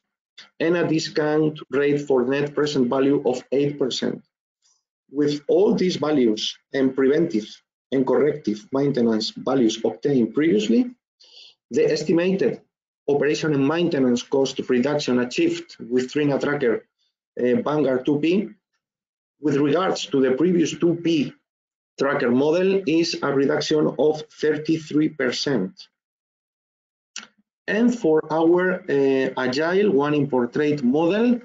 and a discount rate for net present value of 8%. With all these values and preventive and corrective maintenance values obtained previously, the estimated operation and maintenance cost reduction achieved with Trina Tracker uh, Vanguard 2P with regards to the previous 2P tracker model is a reduction of 33%. And for our uh, agile one in portrait model,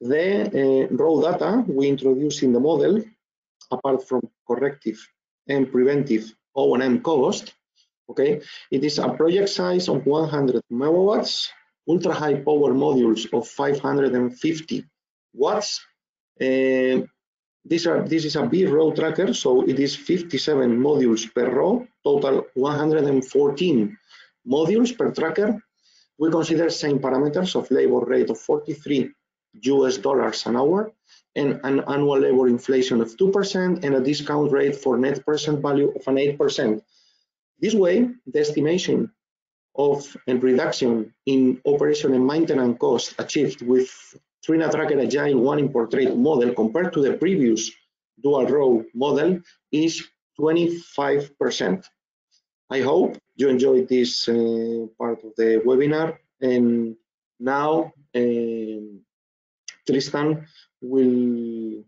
the uh, raw data we introduce in the model, apart from corrective and preventive O&M cost, okay? It is a project size of 100 megawatts, ultra high power modules of 550 watts. Uh, these are, this is a B row tracker, so it is 57 modules per row, total 114 modules per tracker. We consider same parameters of labor rate of 43 US dollars an hour and an annual labor inflation of 2% and a discount rate for net present value of an 8%. This way, the estimation of a reduction in operation and maintenance costs achieved with Trina Tracker Agile one in portrait model compared to the previous dual row model is 25%. I hope you enjoyed this uh, part of the webinar and now um, Tristan will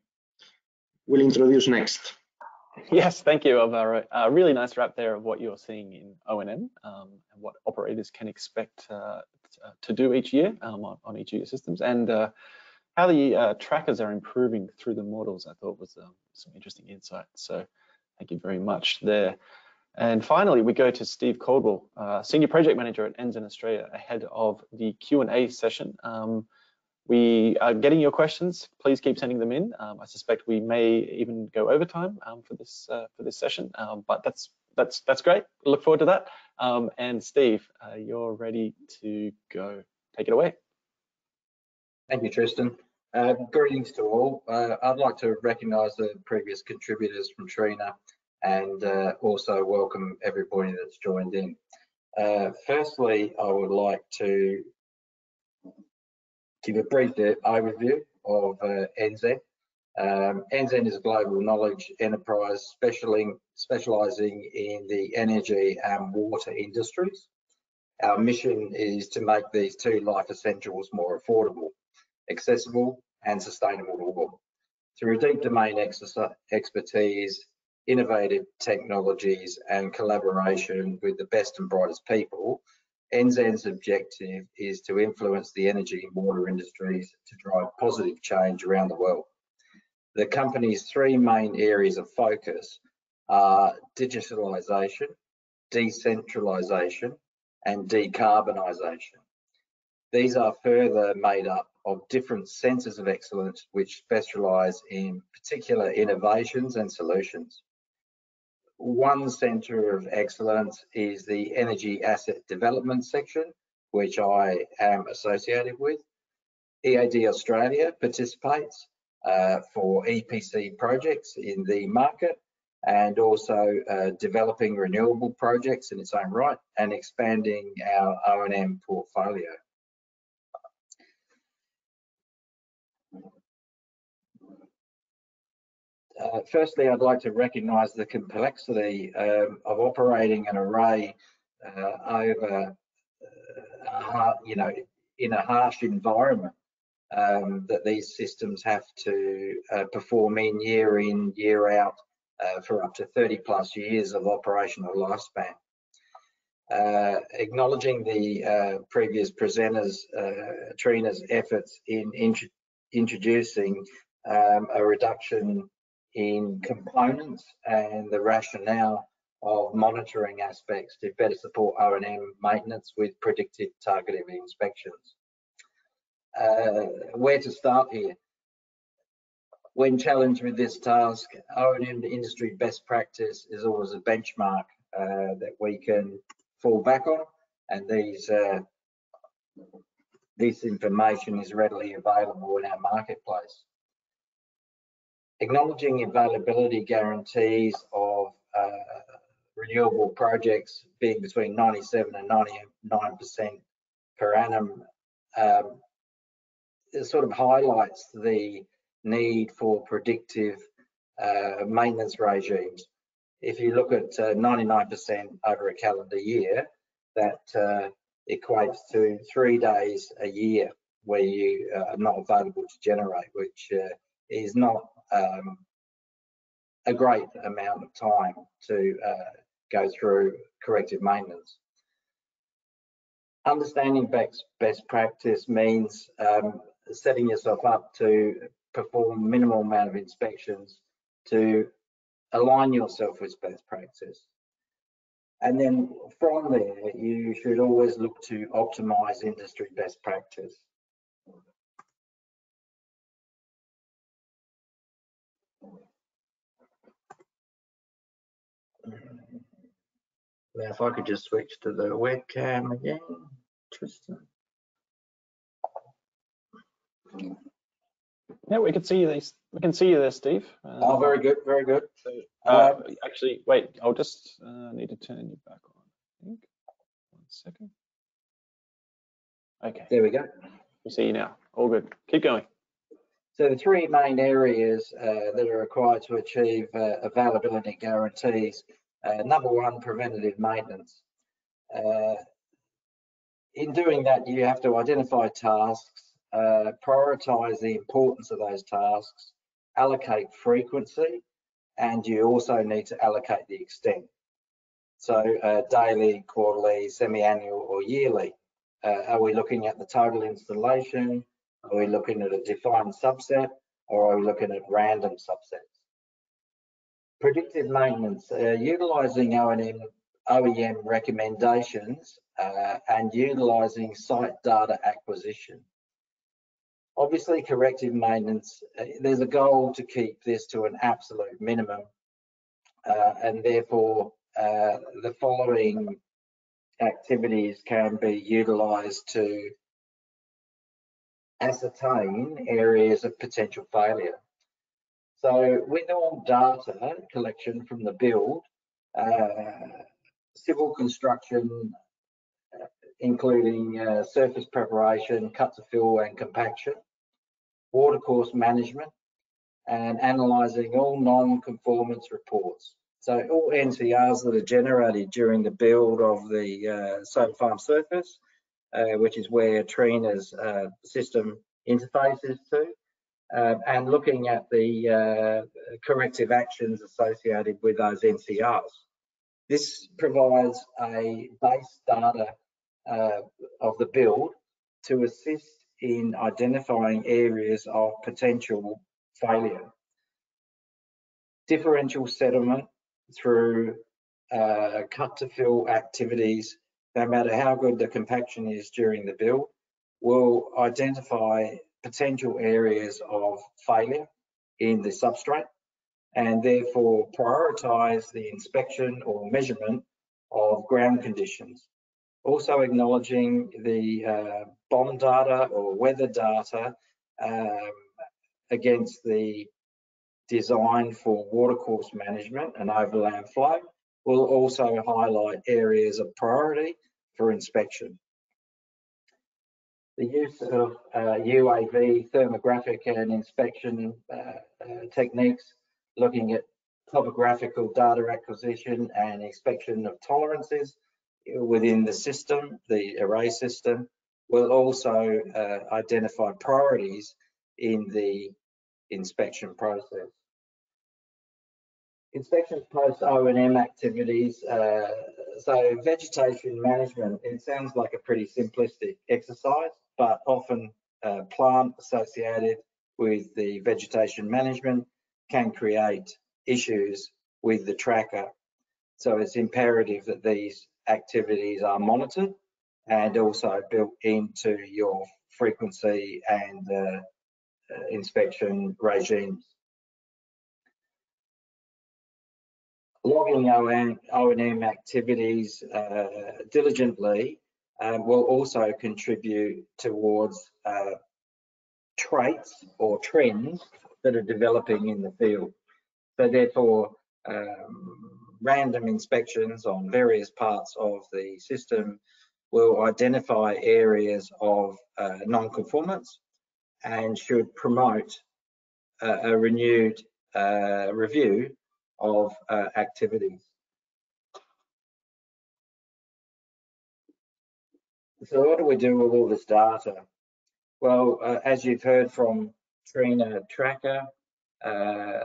will introduce next. Yes, thank you, Alvaro. A really nice wrap there of what you're seeing in O&M um, and what operators can expect uh, to do each year um, on, on, each of your systems and uh, how the uh, trackers are improving through the models. I thought was um, some interesting insight. So thank you very much there. And finally, we go to Steve Caldwell, uh, Senior Project Manager at Enzen Australia, ahead of the Q&A session. Um, we are getting your questions. Please keep sending them in. Um, I suspect we may even go overtime um, for this uh, for this session, um, but that's that's that's great. Look forward to that. Um, and Steve, uh, you're ready to go. Take it away. Thank you, Tristan. Uh, greetings to all. Uh, I'd like to recognise the previous contributors from Trina and uh, also welcome everybody that's joined in. Uh, firstly, I would like to give a brief overview of uh, Enzen. Um, is a global knowledge enterprise specialising in the energy and water industries. Our mission is to make these two life essentials more affordable, accessible and sustainable to all. Through deep domain expertise, innovative technologies and collaboration with the best and brightest people, Enzen's objective is to influence the energy and water industries to drive positive change around the world. The company's three main areas of focus are digitalisation, decentralisation and decarbonisation. These are further made up of different centres of excellence which specialise in particular innovations and solutions. One centre of excellence is the Energy Asset Development section, which I am associated with. EAD Australia participates uh, for EPC projects in the market and also uh, developing renewable projects in its own right and expanding our O&M portfolio. Uh, firstly, I'd like to recognise the complexity um, of operating an array uh, over, uh, you know, in a harsh environment um, that these systems have to uh, perform in year in, year out uh, for up to 30 plus years of operational lifespan. Uh, acknowledging the previous presenters, Trina's efforts in int introducing um, a reduction in components and the rationale of monitoring aspects to better support R&M maintenance with predictive targeted inspections. Uh, where to start here? When challenged with this task, R&M industry best practice is always a benchmark uh, that we can fall back on, and these uh, this information is readily available in our marketplace acknowledging availability guarantees of uh, renewable projects being between 97 and 99% per annum um, sort of highlights the need for predictive uh, maintenance regimes. If you look at 99% uh, over a calendar year, that uh, equates to three days a year where you uh, are not available to generate, which is not um, a great amount of time to uh, go through corrective maintenance. Understanding best, practice means um, setting yourself up to perform minimal amount of inspections to align yourself with best practice. And then from there, you should always look to optimize industry best practice. Now, if I could just switch to the webcam again, Tristan. Yeah, we can see you. There, we can see you there, Steve. Um, oh, very good, very good. So, uh, actually, wait. I'll just uh, need to turn you back on. I think. One second. Okay. There we go. We see you now. All good. Keep going. So the three main areas uh, that are required to achieve uh, availability guarantees. Uh, number one, preventative maintenance. Uh, in doing that, you have to identify tasks, uh, prioritize the importance of those tasks, allocate frequency, and you also need to allocate the extent. So uh, daily, quarterly, semi-annual or yearly. Uh, are we looking at the total installation? Are we looking at a defined subset or are we looking at random subsets? Predictive maintenance, uh, utilizing O&M, OEM recommendations uh, and utilizing site data acquisition. Obviously, corrective maintenance, uh, there's a goal to keep this to an absolute minimum, uh, and therefore uh, the following activities can be utilised to ascertain areas of potential failure. So with all data collection from the build, uh, civil construction including uh, surface preparation, cut to fill and compaction, watercourse management, and analysing all non-conformance reports. So all NCRs that are generated during the build of the uh, solar farm surface, uh, which is where Trina's uh, system interfaces to, uh, and looking at the uh, corrective actions associated with those NCRs. This provides a base data uh, of the build to assist in identifying areas of potential failure. Differential settlement through uh, cut to fill activities, no matter how good the compaction is during the build, will identify potential areas of failure in the substrate and therefore prioritize the inspection or measurement of ground conditions also acknowledging the uh, BOM data or weather data um, against the design for watercourse management and overland flow will also highlight areas of priority for inspection. The use of uh, UAV thermographic and inspection uh, uh, techniques looking at topographical data acquisition and inspection of tolerances within the system, the array system, will also uh, identify priorities in the inspection process. Inspections post O&M activities. Uh, so vegetation management, it sounds like a pretty simplistic exercise, but often uh, plant associated with the vegetation management can create issues with the tracker. So it's imperative that these activities are monitored and also built into your frequency and uh, uh, inspection regimes. Logging O&M activities uh, diligently um, will also contribute towards uh, traits or trends that are developing in the field. So therefore, um, random inspections on various parts of the system will identify areas of uh, non-conformance and should promote uh, a renewed uh, review of uh, activities. So what do we do with all this data? Well, uh, as you've heard from Trina Tracker, uh,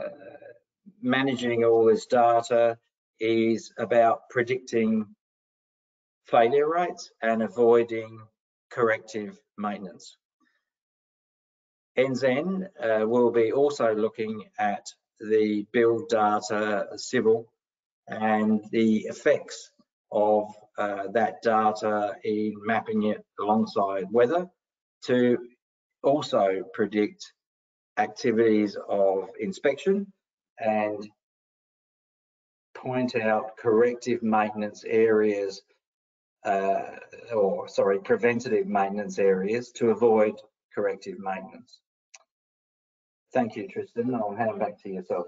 managing all this data is about predicting failure rates and avoiding corrective maintenance. Enzen uh, will be also looking at the build data civil and the effects of uh, that data in mapping it alongside weather to also predict activities of inspection and point out corrective maintenance areas uh, or sorry, preventative maintenance areas to avoid corrective maintenance. Thank you, Tristan. I'll hand back to yourself.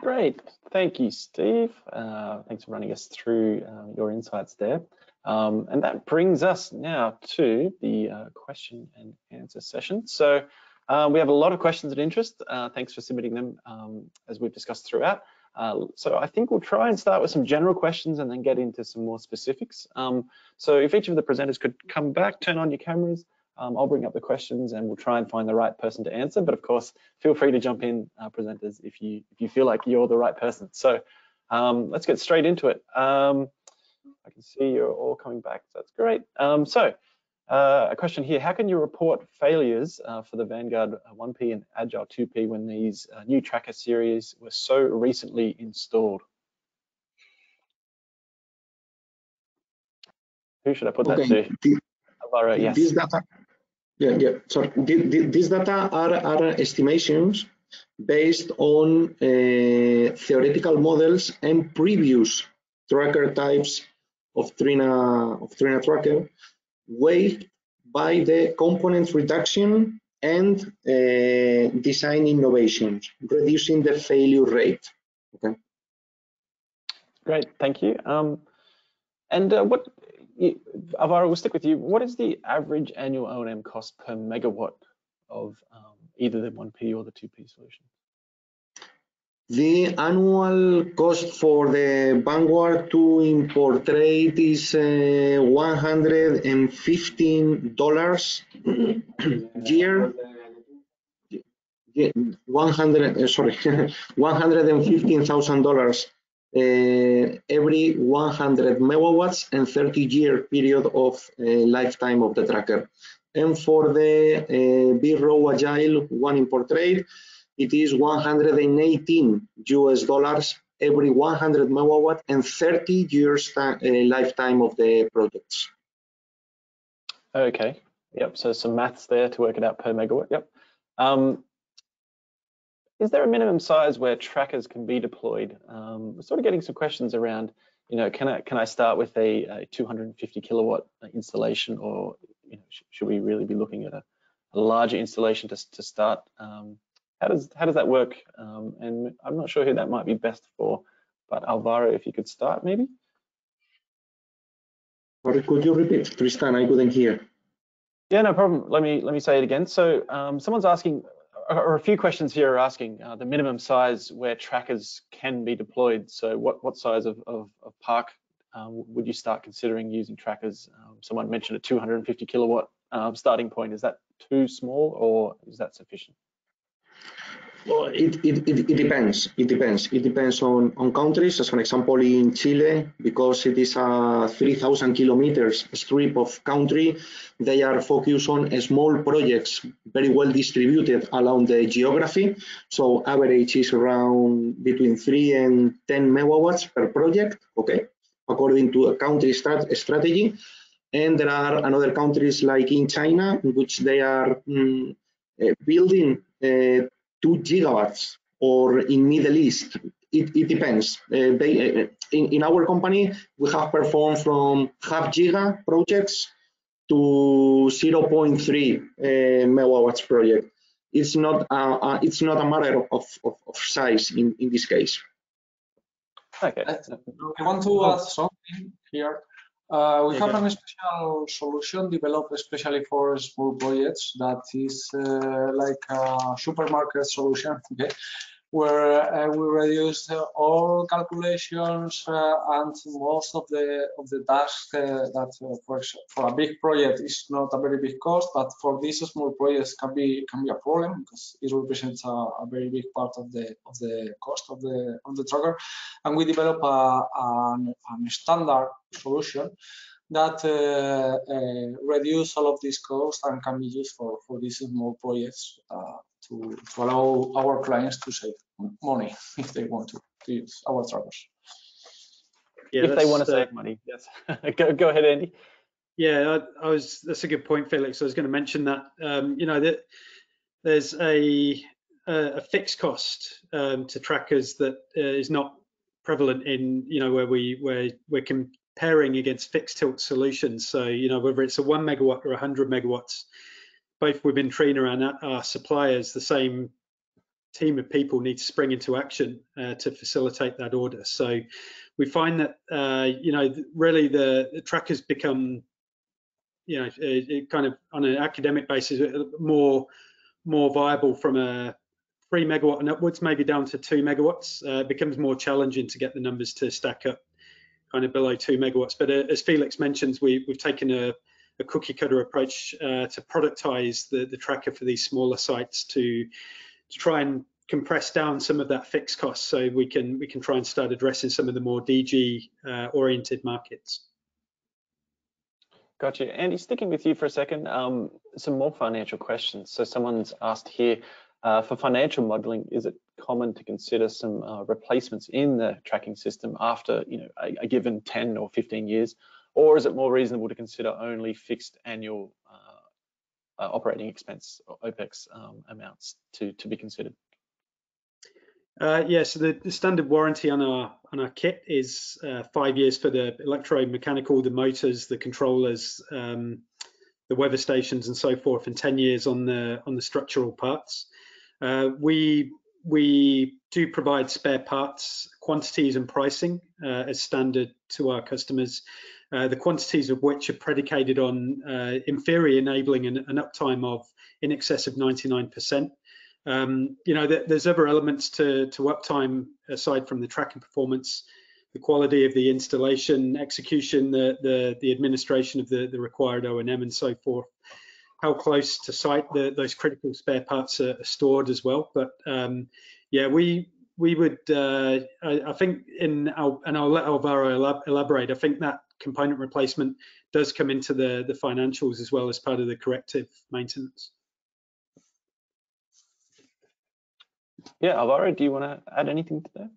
Great. Thank you, Steve. Uh, thanks for running us through um, your insights there. Um, and that brings us now to the uh, question and answer session. So um, we have a lot of questions of interest. Uh, thanks for submitting them um, as we've discussed throughout. Uh, so I think we'll try and start with some general questions and then get into some more specifics. Um, so if each of the presenters could come back, turn on your cameras, um, I'll bring up the questions and we'll try and find the right person to answer. But of course, feel free to jump in, uh, presenters, if you if you feel like you're the right person. So um, let's get straight into it. Um, I can see you're all coming back. So that's great. Um, so uh, a question here, how can you report failures uh, for the Vanguard 1P and Agile 2P when these uh, new tracker series were so recently installed? Who should I put okay. that to? Alvaro, yes. This data, yeah, yeah, sorry. These data are, are estimations based on uh, theoretical models and previous tracker types of Trina, of Trina tracker weighed by the component reduction and uh, design innovations, reducing the failure rate. Okay. Great, thank you. Um, and uh, what, Alvaro, we'll stick with you. What is the average annual O&M cost per megawatt of um, either the 1P or the 2P solution? The annual cost for the Vanguard 2 in portrait is uh, $115 year. 100 uh, sorry $115,000 uh, every 100 megawatts and 30 year period of uh, lifetime of the tracker and for the uh, B-Row Agile one in portrait it is 118 US dollars every 100 megawatt and 30 years uh, lifetime of the projects. Okay, yep, so some maths there to work it out per megawatt, yep. Um, is there a minimum size where trackers can be deployed? Um, we're sort of getting some questions around, you know, can I can I start with a, a 250 kilowatt installation or you know, sh should we really be looking at a, a larger installation to, to start? Um, how does how does that work? Um, and I'm not sure who that might be best for, but Alvaro, if you could start maybe. Or could you repeat, Tristan? I couldn't hear. Yeah, no problem. Let me let me say it again. So um, someone's asking, or a few questions here are asking uh, the minimum size where trackers can be deployed. So what what size of of, of park um, would you start considering using trackers? Um, someone mentioned a 250 kilowatt um, starting point. Is that too small or is that sufficient? Well, it, it, it, it, depends. It depends. It depends on, on countries. As an example, in Chile, because it is a 3,000 kilometers strip of country, they are focused on small projects, very well distributed along the geography. So average is around between 3 and 10 megawatts per project, okay, according to a country strat strategy. And there are another countries like in China, in which they are uh, building uh, two gigawatts or in Middle East. It, it depends. Uh, they, uh, in, in our company, we have performed from half giga projects to 0.3 uh, megawatts project. It's not uh, uh, it's not a matter of, of, of, size in, in this case. Okay. I want to add something here. Uh, we have a special solution developed especially for small projects that is uh, like a supermarket solution, okay, where uh, we reduce all calculations uh, and most of the of the tasks uh, that for, for a big project is not a very big cost, but for these small projects can be can be a problem because it represents a, a very big part of the of the cost of the of the tracker, and we develop a, a, a standard solution that uh, uh, reduce all of these costs and can be used for, for these small projects uh, to, to allow our clients to save money if they want to, to use our trackers. Yeah, if they want to save money, yes. go, go ahead, Andy. Yeah, I, I, was. That's a good point, Felix. I was going to mention that. Um, you know that there's a a fixed cost um, to trackers that uh, is not prevalent in you know where we where we're comparing against fixed tilt solutions. So you know whether it's a one megawatt or a 100 megawatts, both within Trina and our suppliers, the same team of people need to spring into action uh, to facilitate that order. So we find that uh, you know really the, the trackers become you know it, it kind of on an academic basis more more viable from a three megawatt and upwards, maybe down to two megawatts. Uh, becomes more challenging to get the numbers to stack up kind of below two megawatts. But uh, as Felix mentions, we, we, have taken a, a cookie cutter approach uh, to productize the, the tracker for these smaller sites to, to try and compress down some of that fixed cost so we can we can try and start addressing some of the more DG uh, oriented markets. Gotcha. Andy, sticking with you for a second, um, some more financial questions. So someone's asked here, uh, for financial modeling, is it common to consider some uh, replacements in the tracking system after you know a, a, given 10 or 15 years, or is it more reasonable to consider only fixed annual uh, uh operating expense or OPEX um, amounts to, to be considered? Uh, yeah, so the, the, standard warranty on our on our kit is uh, five years for the electromechanical, the motors, the controllers, um, the weather stations, and so forth, and 10 years on the on the structural parts. Uh, we we do provide spare parts quantities and pricing uh, as standard to our customers. Uh, the quantities of which are predicated on uh, in theory enabling an, an uptime of in excess of 99%. Um, you know, there's other elements to, to uptime aside from the tracking performance, the quality of the installation, execution, the the, the administration of the, the required O&M and so forth. How close to site the, those critical spare parts are, stored as well. But um, yeah, we we would uh, I, I, think in our, and I'll let Alvaro elaborate. I think that component replacement does come into the the financials as well as part of the corrective maintenance. Yeah, Alvaro, do you want to add anything to that?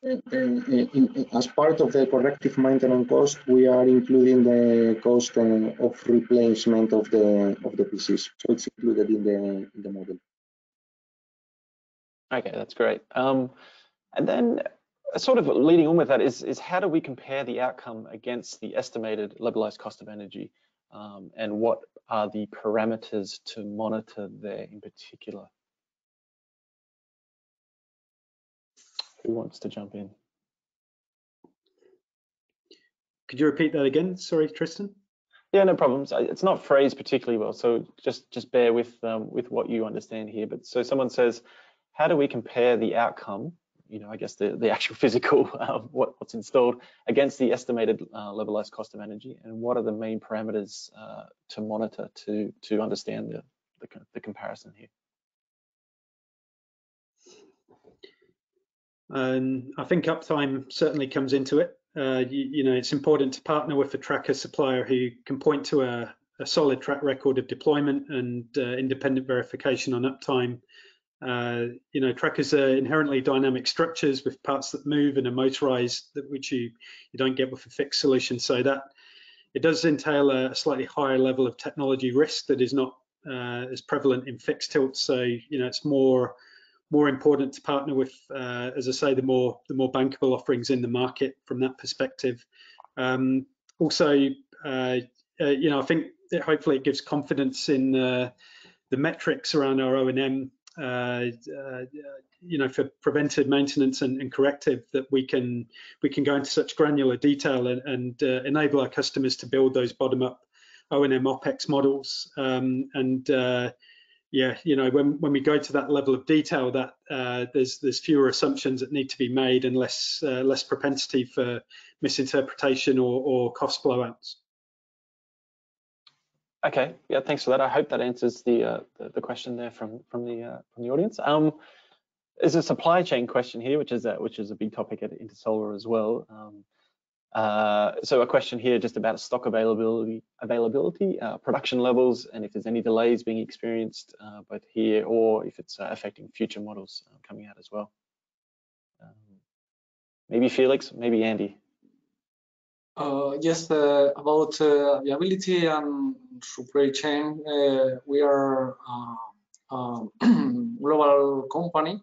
As part of the corrective maintenance cost, we are including the cost uh, of replacement of the of the PCs. So it's included in the in the model. Okay, that's great. Um, and then uh, sort of leading on with that is, is how do we compare the outcome against the estimated levelized cost of energy? Um, and what are the parameters to monitor there in particular? Who wants to jump in? Could you repeat that again? Sorry, Tristan. Yeah, no problems. It's not phrased particularly well, so just just bear with um, with what you understand here. But so someone says, how do we compare the outcome you know, I guess the, the actual physical uh, what, what's installed against the estimated uh, levelized cost of energy, and what are the main parameters uh, to monitor to to understand the, the, the comparison here. Um, I think uptime certainly comes into it. Uh, you, you, know, it's important to partner with a tracker supplier who can point to a, a solid track record of deployment and uh, independent verification on uptime uh, you know, trackers are inherently dynamic structures with parts that move and are motorized, that which you you don't get with a fixed solution. So that it does entail a slightly higher level of technology risk that is not uh, as prevalent in fixed tilt. So you know, it's more more important to partner with, uh, as I say, the more the more bankable offerings in the market from that perspective. Um, also, uh, uh, you know, I think hopefully it gives confidence in the metrics around our O&M uh, uh, you know, for preventive maintenance and, and, corrective that we can we can go into such granular detail and, and uh, enable our customers to build those bottom-up O&M OPEX models. Um, and uh, yeah, you know, when when we go to that level of detail, that uh, there's there's fewer assumptions that need to be made and less uh, less propensity for misinterpretation or, or cost blowouts. Okay, yeah, thanks for that. I hope that answers the uh, the, the, question there from from the uh, from the audience. Um, there's a supply chain question here, which is a, which is a big topic at Intersolar as well. Um, uh, so a question here just about stock availability, availability, uh, production levels, and if there's any delays being experienced uh, both here or if it's uh, affecting future models coming out as well. Um, maybe Felix, maybe Andy. Uh, yes, uh, about uh, availability and supply chain, uh, we are a um, global company.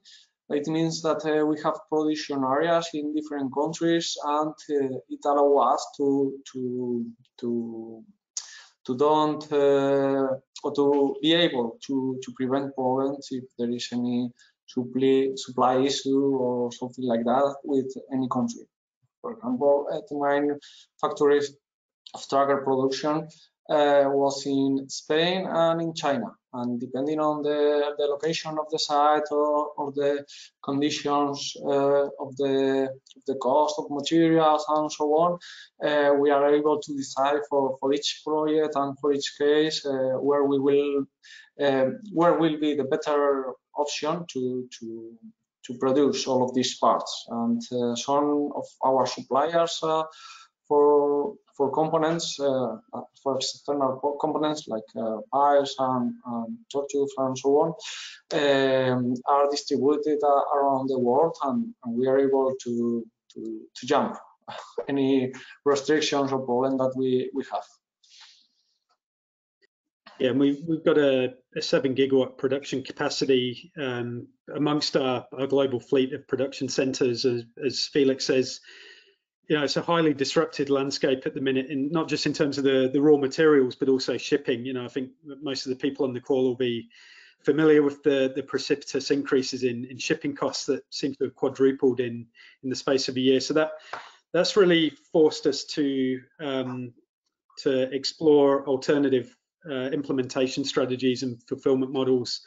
It means that uh, we have production areas in different countries, and uh, it allows us to to to to don't or to be able to to prevent problems if there is any supply supply issue or something like that with any country. For example, at mine factories of tracker production, uh, was in Spain and in China. And depending on the, the location of the site or, or the conditions uh, of, the, the cost of materials and so on, uh, we are able to decide for, for each project and for each case uh, where we will um, where will be the better option to to to produce all of these parts. And uh, some of our suppliers uh, for for components, uh, uh, for external components like uh, pipes and, tortures and so on, um, are distributed around the world, and, and, we are able to, to, to jump any restrictions or problem that we, we have. Yeah, and we've, we've got a, a seven gigawatt production capacity um, amongst our, our global fleet of production centers, as, as Felix says you know, it's a highly disrupted landscape at the minute, and not just in terms of the, the raw materials, but also shipping. You know, I think most of the people on the call will be familiar with the, the precipitous increases in, in shipping costs that seem to have quadrupled in, in the space of a year. So that that's really forced us to um, to explore alternative uh, implementation strategies and fulfillment models,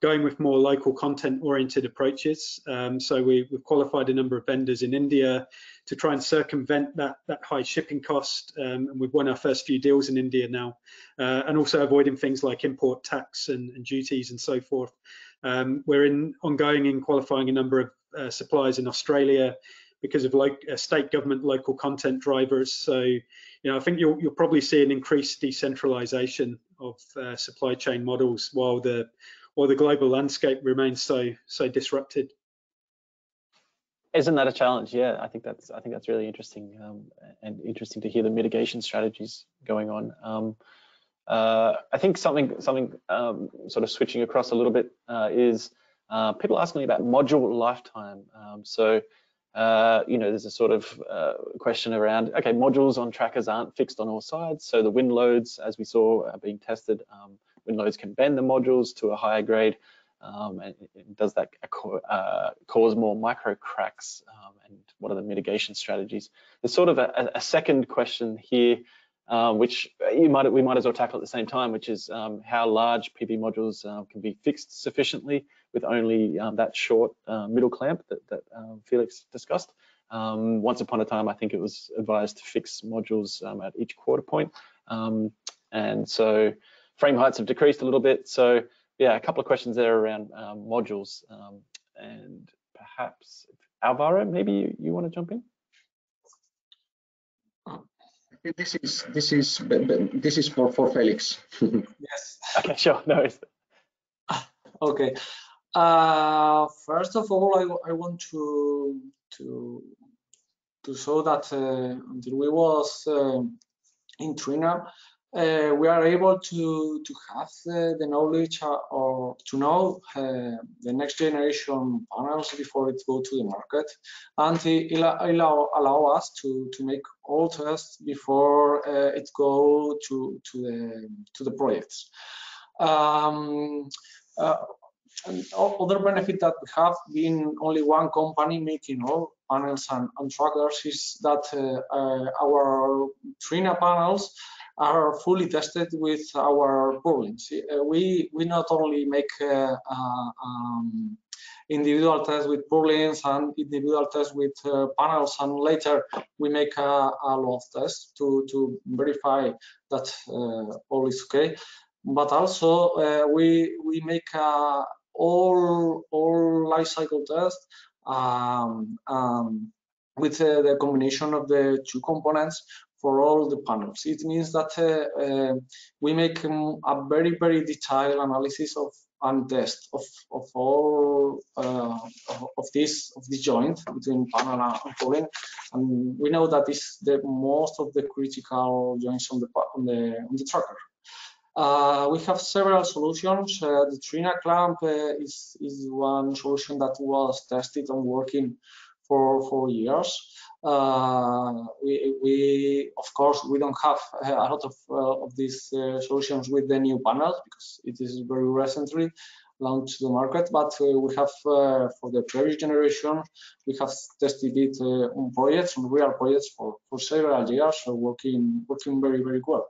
going with more local content oriented approaches. Um, so we, have qualified a number of vendors in India to try and circumvent that, that high shipping cost. Um, and we've won our first few deals in India now, uh, and also avoiding things like import tax and, and duties and so forth. Um, we're in ongoing in qualifying a number of uh, suppliers in Australia because of uh, state government local content drivers. So, you know, I think you'll, you'll probably see an increased decentralization of uh, supply chain models while the while the global landscape remains so so disrupted. Isn't that a challenge? Yeah, I think that's I think that's really interesting um, and interesting to hear the mitigation strategies going on. Um, uh, I think something something um, sort of switching across a little bit uh, is uh, people ask me about module lifetime. Um, so uh, you know, there's a sort of uh, question around, okay, modules on trackers aren't fixed on all sides. So the wind loads, as we saw are being tested, um, wind loads can bend the modules to a higher grade. Um, and, does that uh, cause more micro cracks? Um, and what are the mitigation strategies? There's sort of a, a second question here, um, which you might we might as well tackle at the same time, which is um, how large PV modules uh, can be fixed sufficiently with only um, that short uh, middle clamp that, that um, Felix discussed. Um, once upon a time, I think it was advised to fix modules um, at each quarter point. Um, and so frame heights have decreased a little bit. So yeah, a couple of questions there around um, modules. and perhaps Alvaro, maybe you, you want to jump in? This is this is this is for for Felix. yes. Okay, sure. No. Okay. Uh, first of all, I, I want to to to show that uh, until we was uh, in Trina, uh, we are able to to have the, the knowledge uh, or to know uh, the next generation panels before it go to the market, and it allow allow us to to make all tests before it go to to the to the projects. Um, uh, and other benefit that we have being only one company making all panels and, and trackers is that uh, uh, our Trina panels are fully tested with our purlins. Uh, we we not only make uh, uh, um, individual tests with purlins and individual tests with uh, panels, and later we make a, a lot of tests to to verify that all is okay. But also we we make a all all life cycle tests um, um, with uh, the combination of the two components for all the panels. It means that uh, uh, we make um, a very very detailed analysis of and test of of all uh, of, this of this joint between panel and purlin, and we know that is the most of the critical joints on the on the on the tracker. Uh, we have several solutions. Uh, the Trina clamp uh, is, is one solution that was tested and working for four years. Uh, we, we, of course, we don't have a lot of, uh, of these uh, solutions with the new panels because it is very recently launched to the market, but we have for the previous generation, we have tested it on projects, on real projects for, for several years, so working, working very, very well.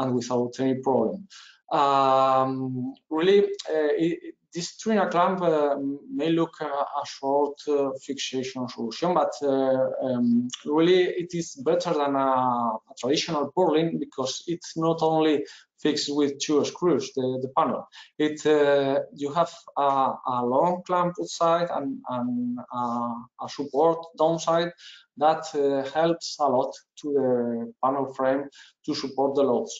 And without any problem. Um, really, uh, it, this Trina clamp uh, may look uh, a short uh, fixation solution, but uh, um, really it is better than a, a, traditional purlin because it's not only fixed with two screws, the, the panel. It uh, You have a, a, long clamp outside and, and a support downside that helps a lot to the panel frame to support the loads.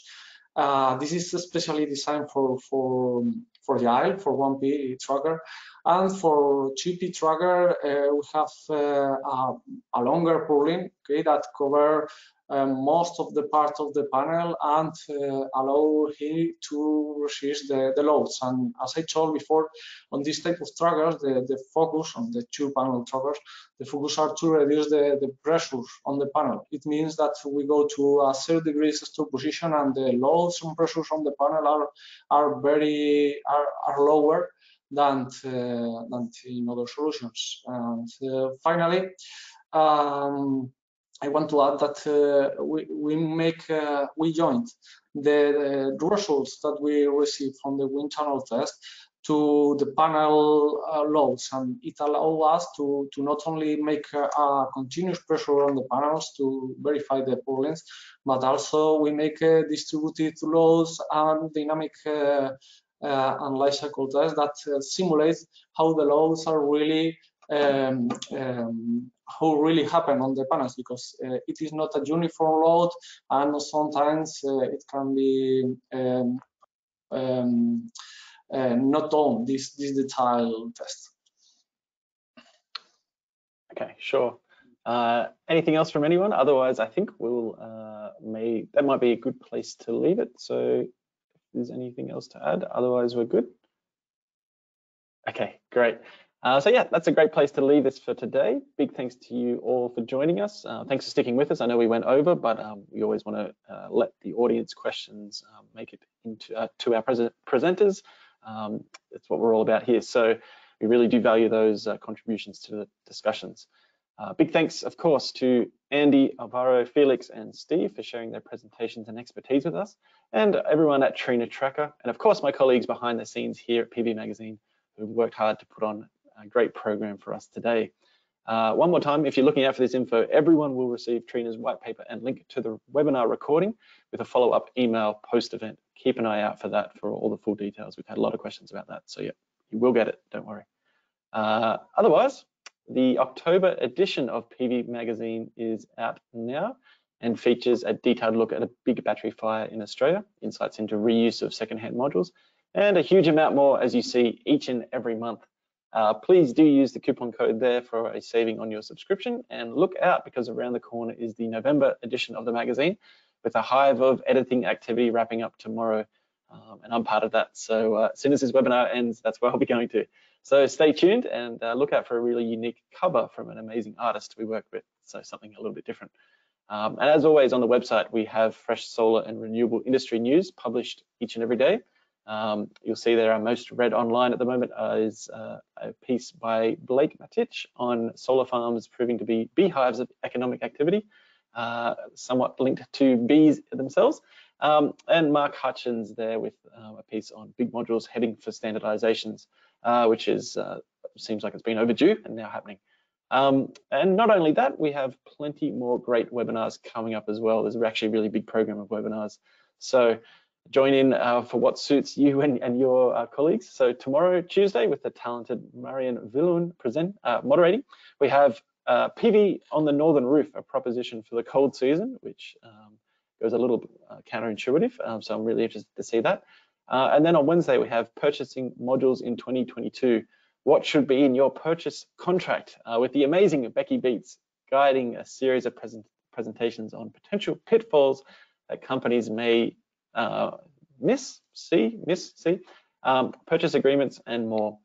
Uh, this is especially designed for for for the aisle for 1P tracker, and for 2P tracker uh, we have uh, a, a, longer purlin okay, that cover um, most of the part of the panel and uh, allow him to resist the, the, loads. And as I told before, on this type of trackers, the, the focus on the two panel trackers, the focus are to reduce the, the pressure on the panel. It means that we go to a zero degrees stow position and the loads and pressures on the panel are, are very, are, are lower than, uh, than in other solutions. And uh, finally, um, I want to add that uh, we, we make uh, we joined the, results that we received from the wind tunnel test to the panel uh, loads. And it allows us to, to not only make a continuous pressure on the panels to verify the purlins, but also we make distributed loads and dynamic uh, uh, and life cycle tests that uh, simulate how the loads are really um, um, how really happen on the panels because uh, it is not a uniform load and sometimes uh, it can be um, um, uh, not done this this detail test. Okay, sure. Uh, anything else from anyone? Otherwise, I think we'll uh, may that might be a good place to leave it. So, if there's anything else to add, otherwise we're good. Okay, great. Uh, so yeah, that's a great place to leave this for today. Big thanks to you all for joining us. Uh, thanks for sticking with us. I know we went over, but um, we always want to uh, let the audience questions um, make it into uh, to our presenters. Um, that's what we're all about here. So we really do value those uh, contributions to the discussions. Uh, big thanks, of course, to Andy, Alvaro, Felix, and Steve for sharing their presentations and expertise with us, and everyone at Trina Tracker, and of course my colleagues behind the scenes here at PV Magazine who worked hard to put on a great program for us today. Uh, one more time, if you're looking out for this info, everyone will receive Trina's white paper and link to the webinar recording with a follow-up email post-event. Keep an eye out for that for all the full details. We've had a lot of questions about that, so yeah, you will get it, don't worry. Uh, otherwise, the October edition of PV Magazine is out now and features a detailed look at a big battery fire in Australia, insights into reuse of secondhand modules, and a huge amount more as you see each and every month uh, please do use the coupon code there for a saving on your subscription and look out because around the corner is the November edition of the magazine with a hive of editing activity wrapping up tomorrow. Um, and I'm part of that. So uh, as soon as this webinar ends, that's where I'll be going to. So stay tuned and uh, look out for a really unique cover from an amazing artist we work with. So something a little bit different. Um, and as always on the website, we have fresh solar and renewable industry news published each and every day. Um, you'll see there our most read online at the moment is uh, a piece by Blake Matich on solar farms proving to be beehives of economic activity, uh, somewhat linked to bees themselves. Um, and Mark Hutchins there with uh, a piece on big modules heading for standardizations, uh, which is uh, seems like it's been overdue and now happening. Um, and not only that, we have plenty more great webinars coming up as well. There's actually a really big program of webinars. So join in uh, for what suits you and, and your uh, colleagues. So tomorrow, Tuesday, with the talented Marian Willuhn present uh, moderating, we have uh, PV on the Northern Roof, a proposition for the cold season, which um, goes a little uh, counterintuitive. Um, so I'm really interested to see that. Uh, and then on Wednesday, we have purchasing modules in 2022. What should be in your purchase contract with the amazing Becky Beetz guiding a series of present presentations on potential pitfalls that companies may uh, miss, see, miss, see, um, purchase agreements and more.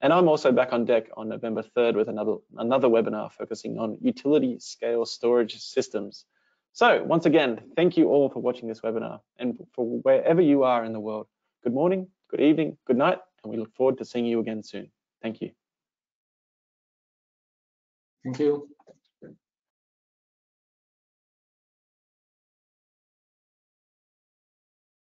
And I'm also back on deck on November 3rd with another, another webinar focusing on utility scale storage systems. So once again, thank you all for watching this webinar and for wherever you are in the world. Good morning, good evening, good night, and we look forward to seeing you again soon. Thank you. Thank you.